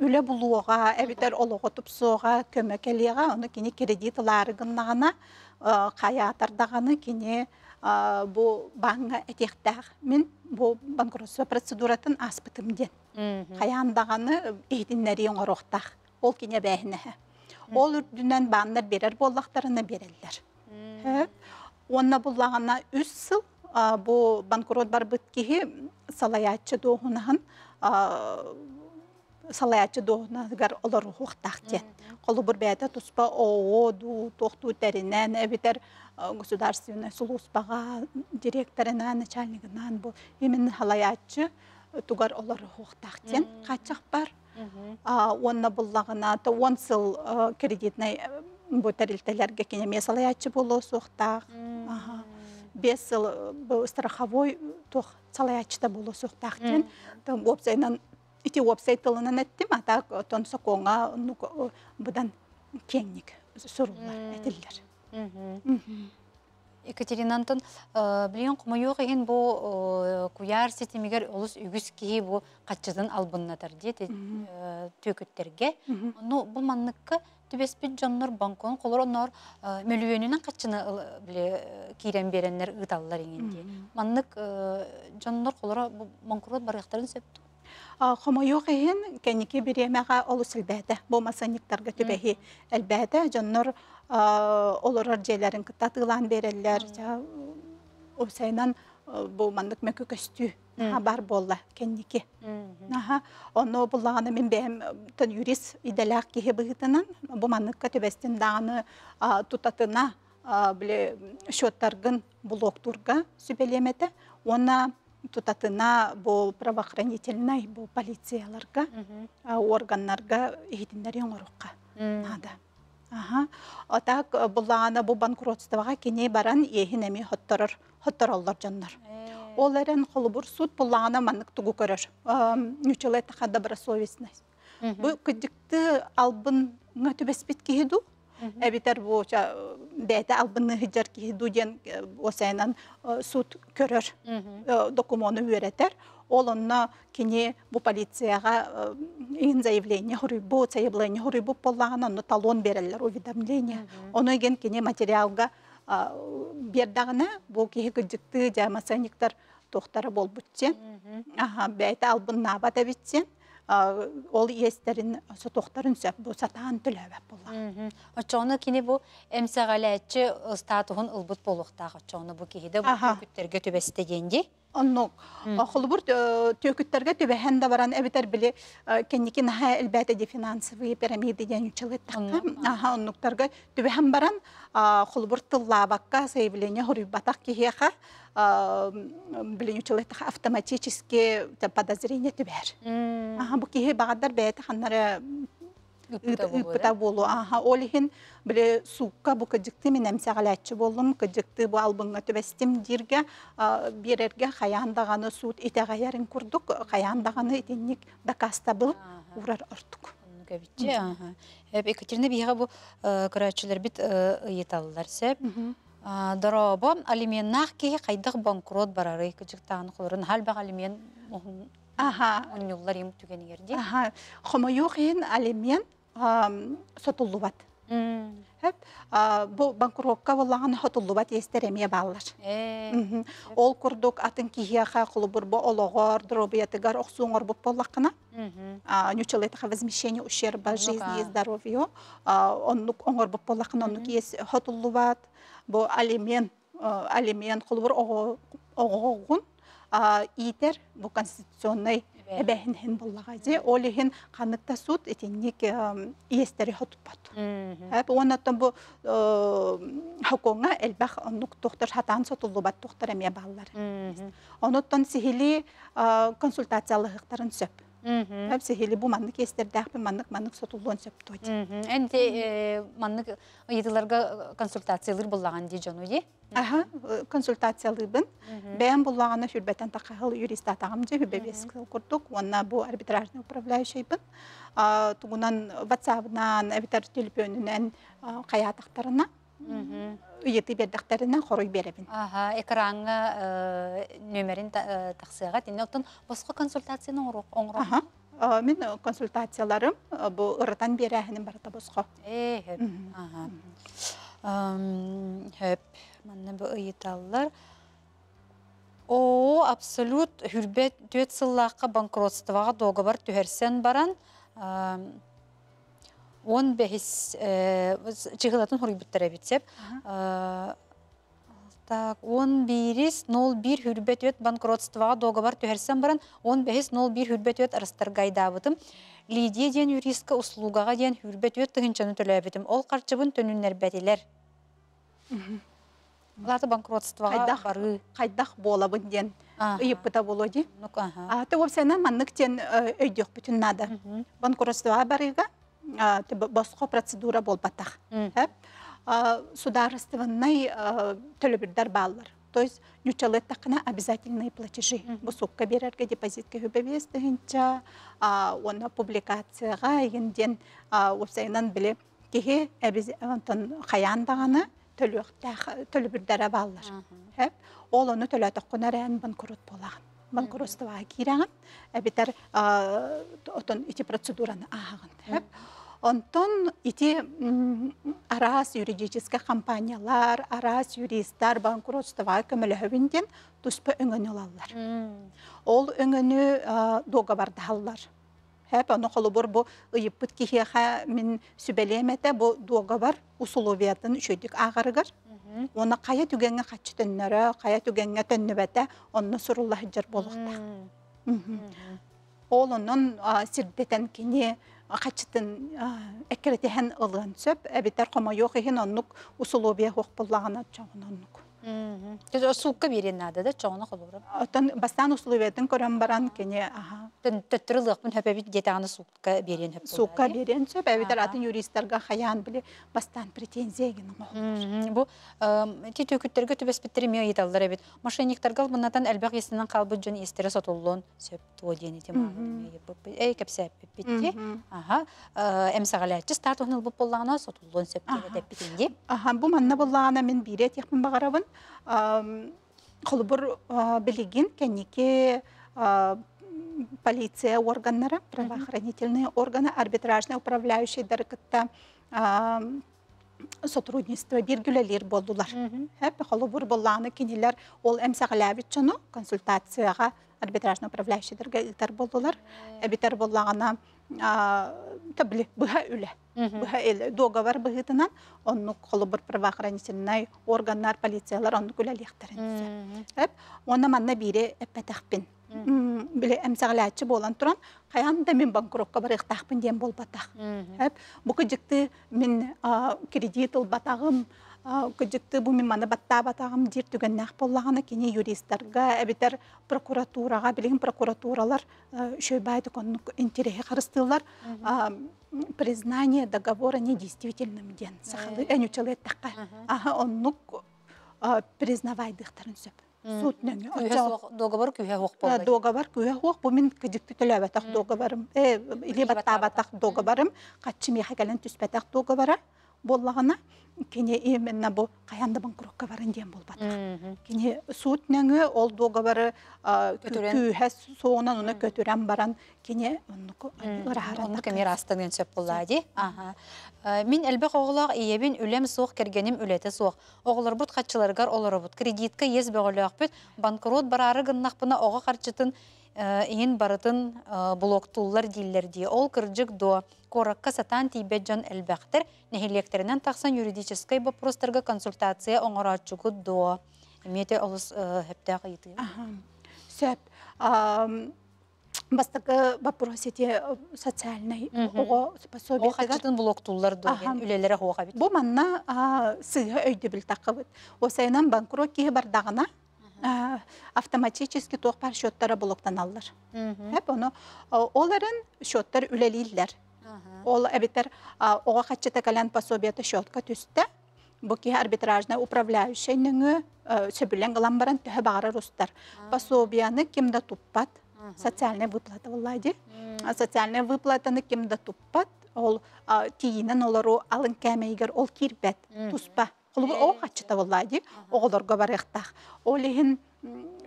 үле булуға, әбітер олығы тұпсуға, көмекелеға, оны кене кредит ларыгыннағына қаятардағаны кене а, бұл баңға әтектәғ. Мен бұл банкротство процедуратын аспытымден. Қаяндағаны эйтиннәри оңырықтақ. Ол кене бәйінәһі. Ол үрдінен бағындар берер боллақтарына берелер. Хэ. Онна буллагана үс сыл бу банкрот бар биткиһи салаячы доһунаһын салаячы доһунагар олор хуктахтен. Колу бер бәйтә туспа оо ду тохту теринен эбитер а, государственный службага директорынан начальнигынан бу именно халаячы тугар олор хуктахтен качак бар. А, онна буллагана то он сыл кредитный э, тәрилтәләргә кене месалаячы болу. Бес сыл э, страховой тох болу. Там ити опсай тылынан әттим, ата тон соконга ну ко- будан кеңник сурулар этиллер.
Екатеринантон билген кумайок еген бу куяр сетимигер олус үгүс кии бу каччыдан албыннатар дие төкөттерге. Ну бу манныкка түбеспит жоннор банкон колор оннор мөлүөнүнөн каччыны биле кирен береннер ыдаллар егенде. Маннык жоннор колор бу банкрот барыктарын сөптү.
Хомойок ehen кеники биремега олу силбәдә. Бу масаниктарга төбәһи әлбәдә жоннор олорор җәйләрен кытатылан берәлләр. Обсайнан бу мандык мәкү көстү бар болла кеники. Аха, оны буллаганы мен бәм тон юрист иделак киһи быгытынан бу манныкка төбәстен даганы тутатына биле счеттаргын блоктурга сүбелемете. Она тутатына бу правоохранительный бу полицияларга а, органнарга ихитиннер оңорукка нада. Ага. Отак буллаганы бу банкротствога кене баран ехин эми хотторор хоттороллор жоннор. Оларен холубур суд буллаганы маннык тугу көрөр. Нүчелет хада добросовестность. Бу кыдыкты албын киһиду. Бу ча бәтә албынны хиҗар киһиду ден осайнан суд көрөр. Документы үретер. Ол онна кине бу полицияга ин заявление хурибу, заявление хурибу боллаган онна талон берелер уведомление. Оны ген кине материалга бердагына бу киһи кыдыкты жамасаниктар тохтары болбутсен. Аха, бәйті албын набат әбітсен, ол иестерін сотоқтарын сөп, бұл сатаан түләбәп бола.
Очоны кини бу эмсәгаләче статуһун ылбыт болуктагы очоны киһиде бу
Аха.
күттерге төбәстегенди.
Оннук, холубур төкүттәргә төбәһән дә баран әбитәр биле кенники наһа әлбәтә де финансовые пирамиды дигән үчелет такка. Аха, оннуктарга төбәһән баран холубур тыллабакка заявление хурып батак киһәха биле үчелет автоматически подозрение төбәр. Аха, бу киһе багадар бәйт ханнара ыпыта болу. Аха, олихин биле сукка бу кыжыкты мен эмсагалачы болдум. Кыжыкты бу албынга төбестим дирге берерге хаяндаганы суут итегаярын курдук. Хаяндаганы итинник дакаста был урар ортук.
Гәбитче, аха. Эп Екатерина биһа бу көрәчеләр бит ыйталлар сәп. Доробо алименнах ки кайдак банкрот барары кыжыктан кулырын халбак алимен
Аха,
Оннюллар им түгенигерди.
аха. Хомойух ен алимен сотуллубат. Бу банкротка боллаган хотуллубат естеремия баллар.
Э.
Мгм. Ол курдук атын кихияха кулубур бу ологор, дробиятыгар оксуңор буп боллакына.
Мгм.
а, нючелетаха возмещение ущерба жизни и здоровью. Оннук оңор буп боллакын, оннук есть хотуллубат, бу алимент, а, алимент кулубур огогун, итер бу конституционный
Эбе.
эбэхин боллага же олихин каныкта суд этинник иестери хотуппат.
Мгм.
Хәп оннан бу хоконга элбах оннук доктор хатан сотуллубат доктор эмия баллар. Оноттон сихили а, консультациялыктарын сөп.
Мгм.
Хәп сихили бу маннык естердәк бу маннык маннык сотулуын сөп тойды.
Мгм. Энди маннык ыйдыларга консультациялар буллаган ди жону ди.
Аха, э, консультациялыбын. Бән буллаганы хүрбәтән тақахыл юрист атагым же хүбәбес курдук. Онна бу арбитражный управляющий бын. А, Тугунан WhatsApp-нан, арбитраж телефонунан үйети бердәктеринен хорой беребин.
Аха, экранга э, нөмерин та- э, тахсыга тинне оттон боско консультацияны.
Аха. А, Мен э, консультацияларым э, бу ырытан берәһинен барата боско.
Э. Аха. Хөп. Бу ыйталлар. О, абсолют хүрбет төт сыллаққа договор түһәрсен баран. Он бәхис чығылатын хұрыбыттар әбітсеп. Так, он бирис 01 хүрбет өт банкротствоға договор түһәрсен баран, он бәхис 01 хүрбет өт арыстар гайдабытым. Лидия ден юристка услугаға ден хүрбет өт тыгынчаны төләбітім. Ол қарчыбын төнүннер бәтилер. Латы банкротствоға
Қайдақ?
бары.
Кайдах болабын ден
Аха.
ыйыппыта болоди.
Нук, аха.
А ты опсена маннык тен өйдөх бүтүн нада.
Мгм.
Банкротство барыга а, ты б- боско процедура болбатах. Сударственный төлөбүрдар баллар. То есть нючалет такына обязательные платежи. Сукка берерге депозитке хүбебес дегенча, оны публикацияга егенден опсайнан биле кеге даганы төлөбүрдара баллар. Хэп ол оны төлөтөк кунаран банкрот болаган. Банкротствоға кираган, әбитер отон ити процедураны агаган. Хэп Онтон ити арас юридический компаниялар, арас юристтар банкротствоға көмөлөһөбүнден туспа өңөнү алалар. Ол өңөнү договардалар. Хәп аны холобор бу ыйыппыт кихиха min сүбелемете бу договор условиятын үчөдүк агарыгар. Оны кая түгәнгә качы төннөрө, кая түгәнгә төннөбәтә, онны болукта.
М.
Мгм. Ол онон сирдетен кини качытын эккеретен ылын сөп, әбитер кома yok ихин оннук условия хок боллагана чагын оннук.
Мгм. Төз сукка берен нада да чоңна холора.
Отон бастан условиятын көрөн баран кини аха
Төттүрүлык мен хөпөбит детаны сукка берен хөп.
сукка берен сөп, әбитер
Аха.
атын юристларга хаян биле бастан претензия
Мгм. Бу ти төкүттөргө төбөс биттерме айталдар бит. Мошенниктарга мынатан элбак есинен калбы жөн истере сотуллун сөп туоден этим. Эй кепсеп битти. Ага. Эмсагалачы старт онул бу боллагана сотуллун сөп деп битинди.
Аха, бу манна боллагана мен бире текмин багарабын. Холбур билигин кеннике полиция органнары, правоохранительные органы, арбитражный управляющий дәрекетті сотрудничество биргүлелер болдулар. Хәп холбур болланы кинилер ол эмсагалавиччону консультацияга арбитражный управляющийдерге илтер болдулар. Эбитер боллагана табли быха үле. Быха эле договор быгытынан онну холбур правоохранительный органнар, полициялар онну күләлехтерин. Хәп оны манна бире эппетахпин. Биле эмсагалачы болан туран, каян да мен банкротка барыктахпин дем болбатах. Хәп бу кыжыкты мен кредит а, кыжыкты бу мен маны батта батагым дир түгеннәк боллаганы кини юристларга, әбитер прокуратурага, билген прокуратуралар шөйбайды конну интереhe карыстылар. Признание договора недействительным ден. Сахалы энючалет такка. Аха оннук признавайдыктарын сөп. Суд нөңе.
Договор күһә хок болду.
договор күе хук бу мин кыжыкты төлөбәтак договорым э или баттабатак договорым каччы мехакален түспәтак договора боллагана кини именно бу каянда банкротка барын диен болбатыр кини суут нәңе ол дугабары
Көтүрен.
күүһәс соонан уна көтүрен баран ырахаран
кемер астын сөп булла ди. Ага. Э, Мин элбек оглак иебин үлем суох кергеним үлете суох. Оглар бут хатчыларгар олар бут кредитка ес бөгөлөк бит банкрот барары гыннак бына ога карчытын ин барытын э, блоктуллар диллер ди. Ол кыржык до коракка сатан тибет жон элбектер нехилектеринен таксан юридической вопростарга консультация оңорачугу до. Мете олус хептак ыйты.
Ага. Сөп. Бастакы вопрос эти социальный ого пособие
Ол хатчытын блоктуллар до. Үлелере хуга бит.
Бу манна а, сыйы өйдө бил такыбыт. Осайынан банкрот киһи бардагына автоматически тоқпар счеттары блоктаналлар. Хеп оны а, оларын счеттар үлелилер.
Ага.
Ол әбитер ога каччыта калан пособията счетка түсті. Бу киһи арбитражна управляющий нөңө сөбүлен гылан баран төһө багары рустар. Пособияны кимда туппат? Социальная выплата влади. А социальная выплатаны кимда туппат? Ол тиинен олару алын кәмейгер ол кирбет, туспа. Холу о качыта влади. Оголорго барыктах. Ол ихин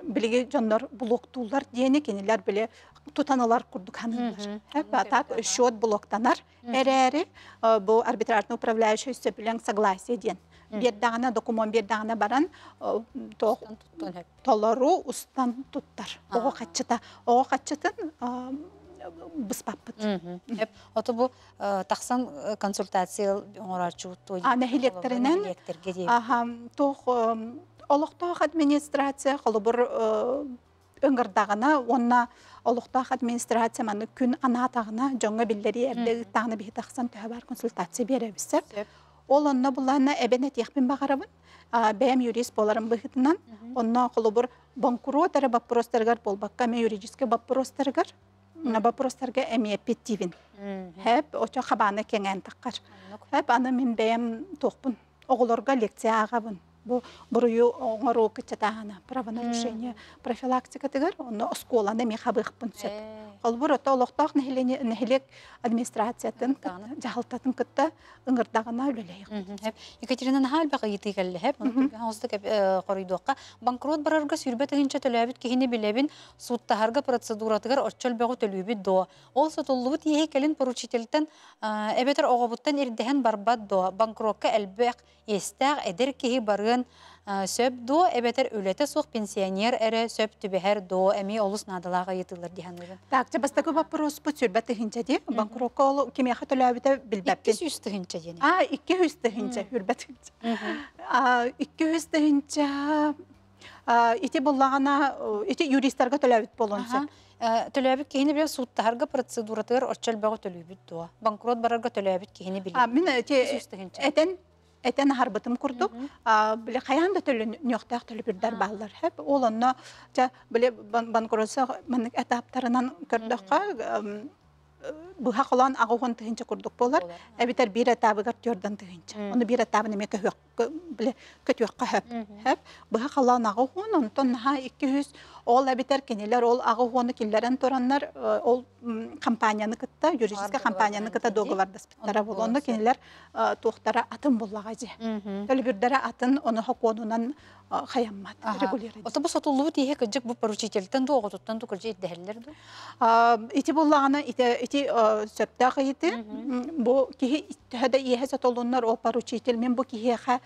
билеге жондар блоктулар диене кенелер биле тутаналар курдук ханылар. Хеп атак счет блоктанар. Эрери бу арбитражный управляющий сөпүлен согласие диен. Бердагана документ бердагана баран э, толору устан туттар. Ого качыта. Ого качытын быспаппыт.
Хеп, ото бу э, тахсан консультация оңорачу той.
А,
дип.
Аха, тох олохтоох администрация холобур өңгөрдагына онна олохтоох администрация маны күн анаатагына жоңга биллери эрде тагына бихи тахсан төһөбар консультация беребиссер.
Сөп.
Ол онна булана эбене тиехпин багарабын. Бәм юрист боларын быхытынан, онна холобур банкрот ары вопростаргар болбакка ме юридический вопростаргар. Вопростарга эми петтивин. Хәп очо хабаны кеңен таккар. Хәп аны мен бәм тохпун. Оголорга лекция агабын. Бу бурую оңору кычатагана правонарушение профилактика тигер, оны школада мен хабыхпын сөп.
Э,
Колбур ото олохтоох нехилек администрациятын жахалтатын кытта
мгм. Хеп, Екатерина Нахал бага йыты келле хеп. Хозды кеп коридокка банкрот барарга сүрбет гинче төлөбүт кихини билебин суттаһарга процедуратыгар оччол бегу төлүбүт до. Ол сотуллубут ие келин поручительтен эбетер огобуттан ирдehen барбат до. Банкротка элбек естәг эдер кихи барган сөп до эбетер үлете сук пенсионер эре сөп түбәһәр до эми олус надалага йытылыр диһәнлеген.
Так, же бастагы вопрос бу сүрбәт хинче ди. Банкротка ол кимия хатылабыта билбәппин.
200 тыгынча дине.
А, 200 тыгынча хүрбәт хинче. А, 200 тыгынча ити буллагана ити юристларга төлөбүт.
Төлөбүт кихини биле төлүбүт до. Банкрот барарга төлөбүт кихини биле.
А, мен эти
200 тыгынча.
этен этен харбытым курдук. Биле каянда төлөн ньоктак төлөбүрдер баллар. Хеп ол онно жа биле бан- банкротса мен этаптарынан көрдөккө буха колон агугон тыгынча курдук болар. Эбитер бир этабыгар жордан тыгынча. Оны бир этабын эме көһөк биле көтөккө хөп. Хеп буха колон агугон онтон наха 200 ол эбитер кенелер ол агугоны киллерен тораннар э, ол компанияны кытта юридический
договор
компанияны кытта договор даспыттара
болса.
кенелер э, туохтара атын боллагажы.
Мгм.
Төлбүрдәре атын оны хоконунан хаяммат регулировать.
Ото бу сотуллубут ие кыжык бу поручительтен до оготуттан тукыржы иддехеллер ду.
А, ити буллагана ити ити сөптагы ити бу ол поручитель мен бу кихиха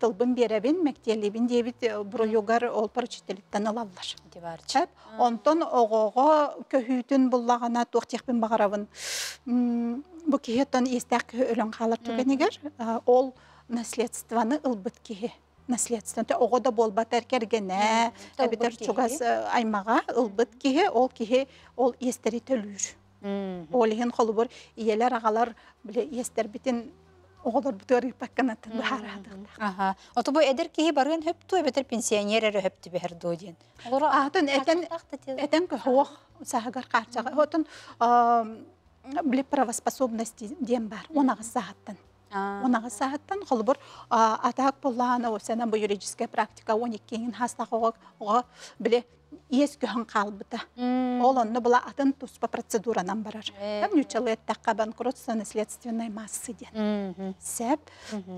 тылбын беребин мектелибин дебит буруюгар ол поручительтен алаллар.
Дибарчы.
Хәп онтон огого көһүтүн буллагана. М, Бу кихиттан истәк өлөн халар ол наследствоны ылбыт наследство. Те ого да болбат эркергене
Тылбыт
эбитер
киһи.
чугас э, аймага ылбыт кихи ол кихи ол естери төлүр
Мгм.
олиһин холубур иелер агалар биле естер битин оголор бутөр пакканатын бахарадык
Аха. Ото бу эдер кихи барган хөптү эбетер пенсионер эре хөптү бехер до диен. Олора
атын этен этен көхөөх сахагар карчага отон биле правоспособности диен бар онагы сааттан Онағы сааттан холбур атак болланы осена бу юридическая практика 12 хаста оға оға биле иес көһөн қалбыта. Ол онны була атын туспа процедуранан барар.
Э.
Hem нючалеттаққа банкротство наследственной массы ден. Сәп.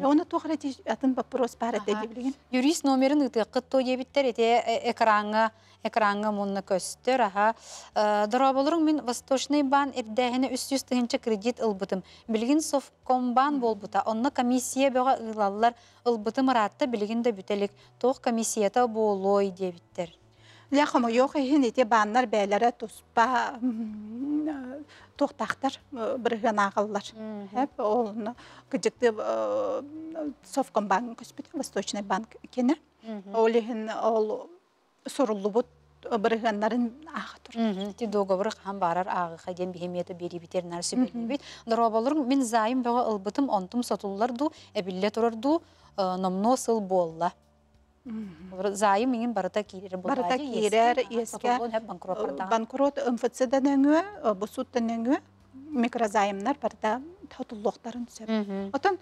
Оны туғыра атын вопрос бар эте
Ага.
диблеген.
Юрист номерин ытыаккыт то ебиттер эте э, экранга экранга мунна көстөр аха дораболуруң мен восточный бан ирдәһене 300 тыгынча кредит ылбытым билгин совкомбан болбута онна комиссия бөга ылаллар ылбытым аратта билгин да бүтелик тох комиссията болой дебиттер
Ляхама yok ehин ете баннар бәйләре туспа тоқтақтар бірген ағыллар. Хәп олны кыжыкты Совком банк көспіті, Восточный банк кені. Ол ehин ол сорулы бұт біргенларын ағы тұр.
Ти договор хам барар агы хаден бихемията бери битер нарсы бит. Дораболуруң мен зайым ду ду номно сыл болла. Зайым миңин барата кирер болла.
Барата кирер, еске
банкрот
МФЦ-дан өңі, бұсуттан өңі, микрозайымнар барда татуллоқтарын сөп. Отон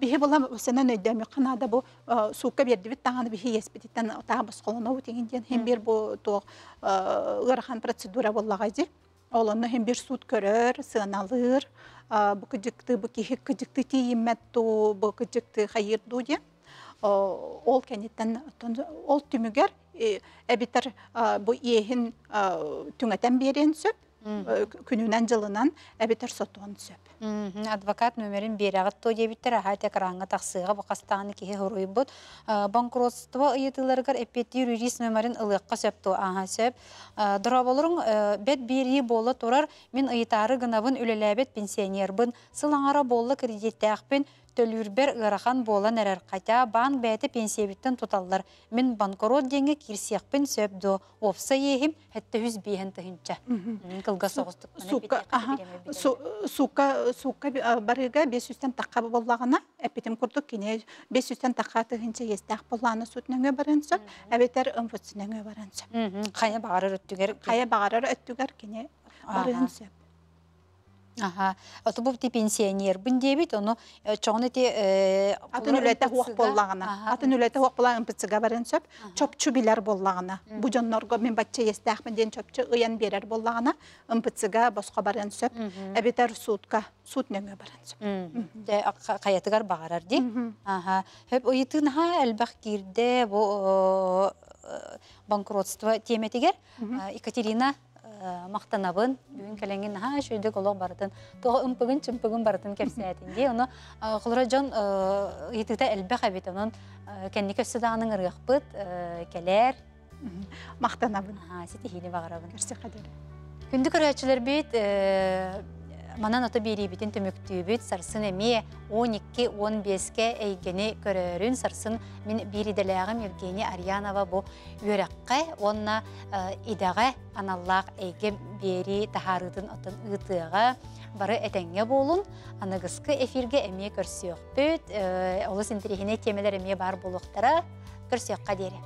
бихи була сенен өйдөмү канада бу суукка берди бит таганы бихи еспититтен тага басколона утегинден хем бир бу то ырахан процедура боллагайди. Олонно хем бир суд көрөр, сыналыр, бу кыжыкты бу кихи кыжыкты тииммет ту бу кыжыкты хайырду де. Ол кенеттен ол түмүгер эбитер бу иехин түңетен берен сөп, күнүнен жылынан эбитер сотуон сөп.
Адвокат номерин берагат то дебиттер аха текраңга таксыга бакастаганы кихи хоруйбут. Банкротство ыйытыларгар эппети юрист номерин ылыкка сөпту аха сөп. Дораболуруң бет бири болы турар мен ыйытары гынабын үлеләбет пенсионербын. Сылаңара болы кредиттәкпен төлүрбер ырахан болан әрәр қайта банк бәйті пенсиябиттен туталлар. Мен банкрот денге кирсияқпен сөпді. Опса ехим, әтті үз бейін тұхынча. Кылға соғыстық.
Сука барыга 500-тен таққа боллағына, әпетім күрдік кене 500-тен таққа тұхынча естәқ боллағына сүтніңе баран сөп, әбетер ұмфытсыныңе баран сөп.
Қая бағарыр өттігер.
Қая бағарыр өттігер кене баран сөп.
Аха. Ото бу ти пенсионер бун дебит, оны чоңны ти
атын үләтә хуак боллагына. Атын үләтә хуак боллагын пиццага баран сөп, чопчу билер боллагына. Бу жоннорго мен бачча естәхмен ден чопчу ыян берер боллагына, ымпиццага босқа баран сөп, әбетер сутка, сут неңе баран сөп.
Де каятыгар багарар ди. Аха. Хеп уйтын ха элбах кирде бу банкротство теметигер Екатерина мақтанабын бүгін кәленген ха шүйдік олық барытын тоғы үмпігін чүмпігін барытын кепсәтін де оны құлыра жон етікті әлбәқ әбет оның кәнні көсі дағының ырғықпыт кәлер
мақтанабын.
Сеті хейді бағарабын. Күнді көрәтшілер бет манан ото берибитин төмөктүүбүт сарсын эми 12-15ке эйгени көрөрүн сарсын мен бириделягым Евгения Арьянова бу үөракка онна идага аналлаак эйге бери тахарытын отын ытыга бары этеңге болун аныгыскы эфирге эме көрсөкпүт олус интерихине темелер эме бар болуктара көрсөкка дере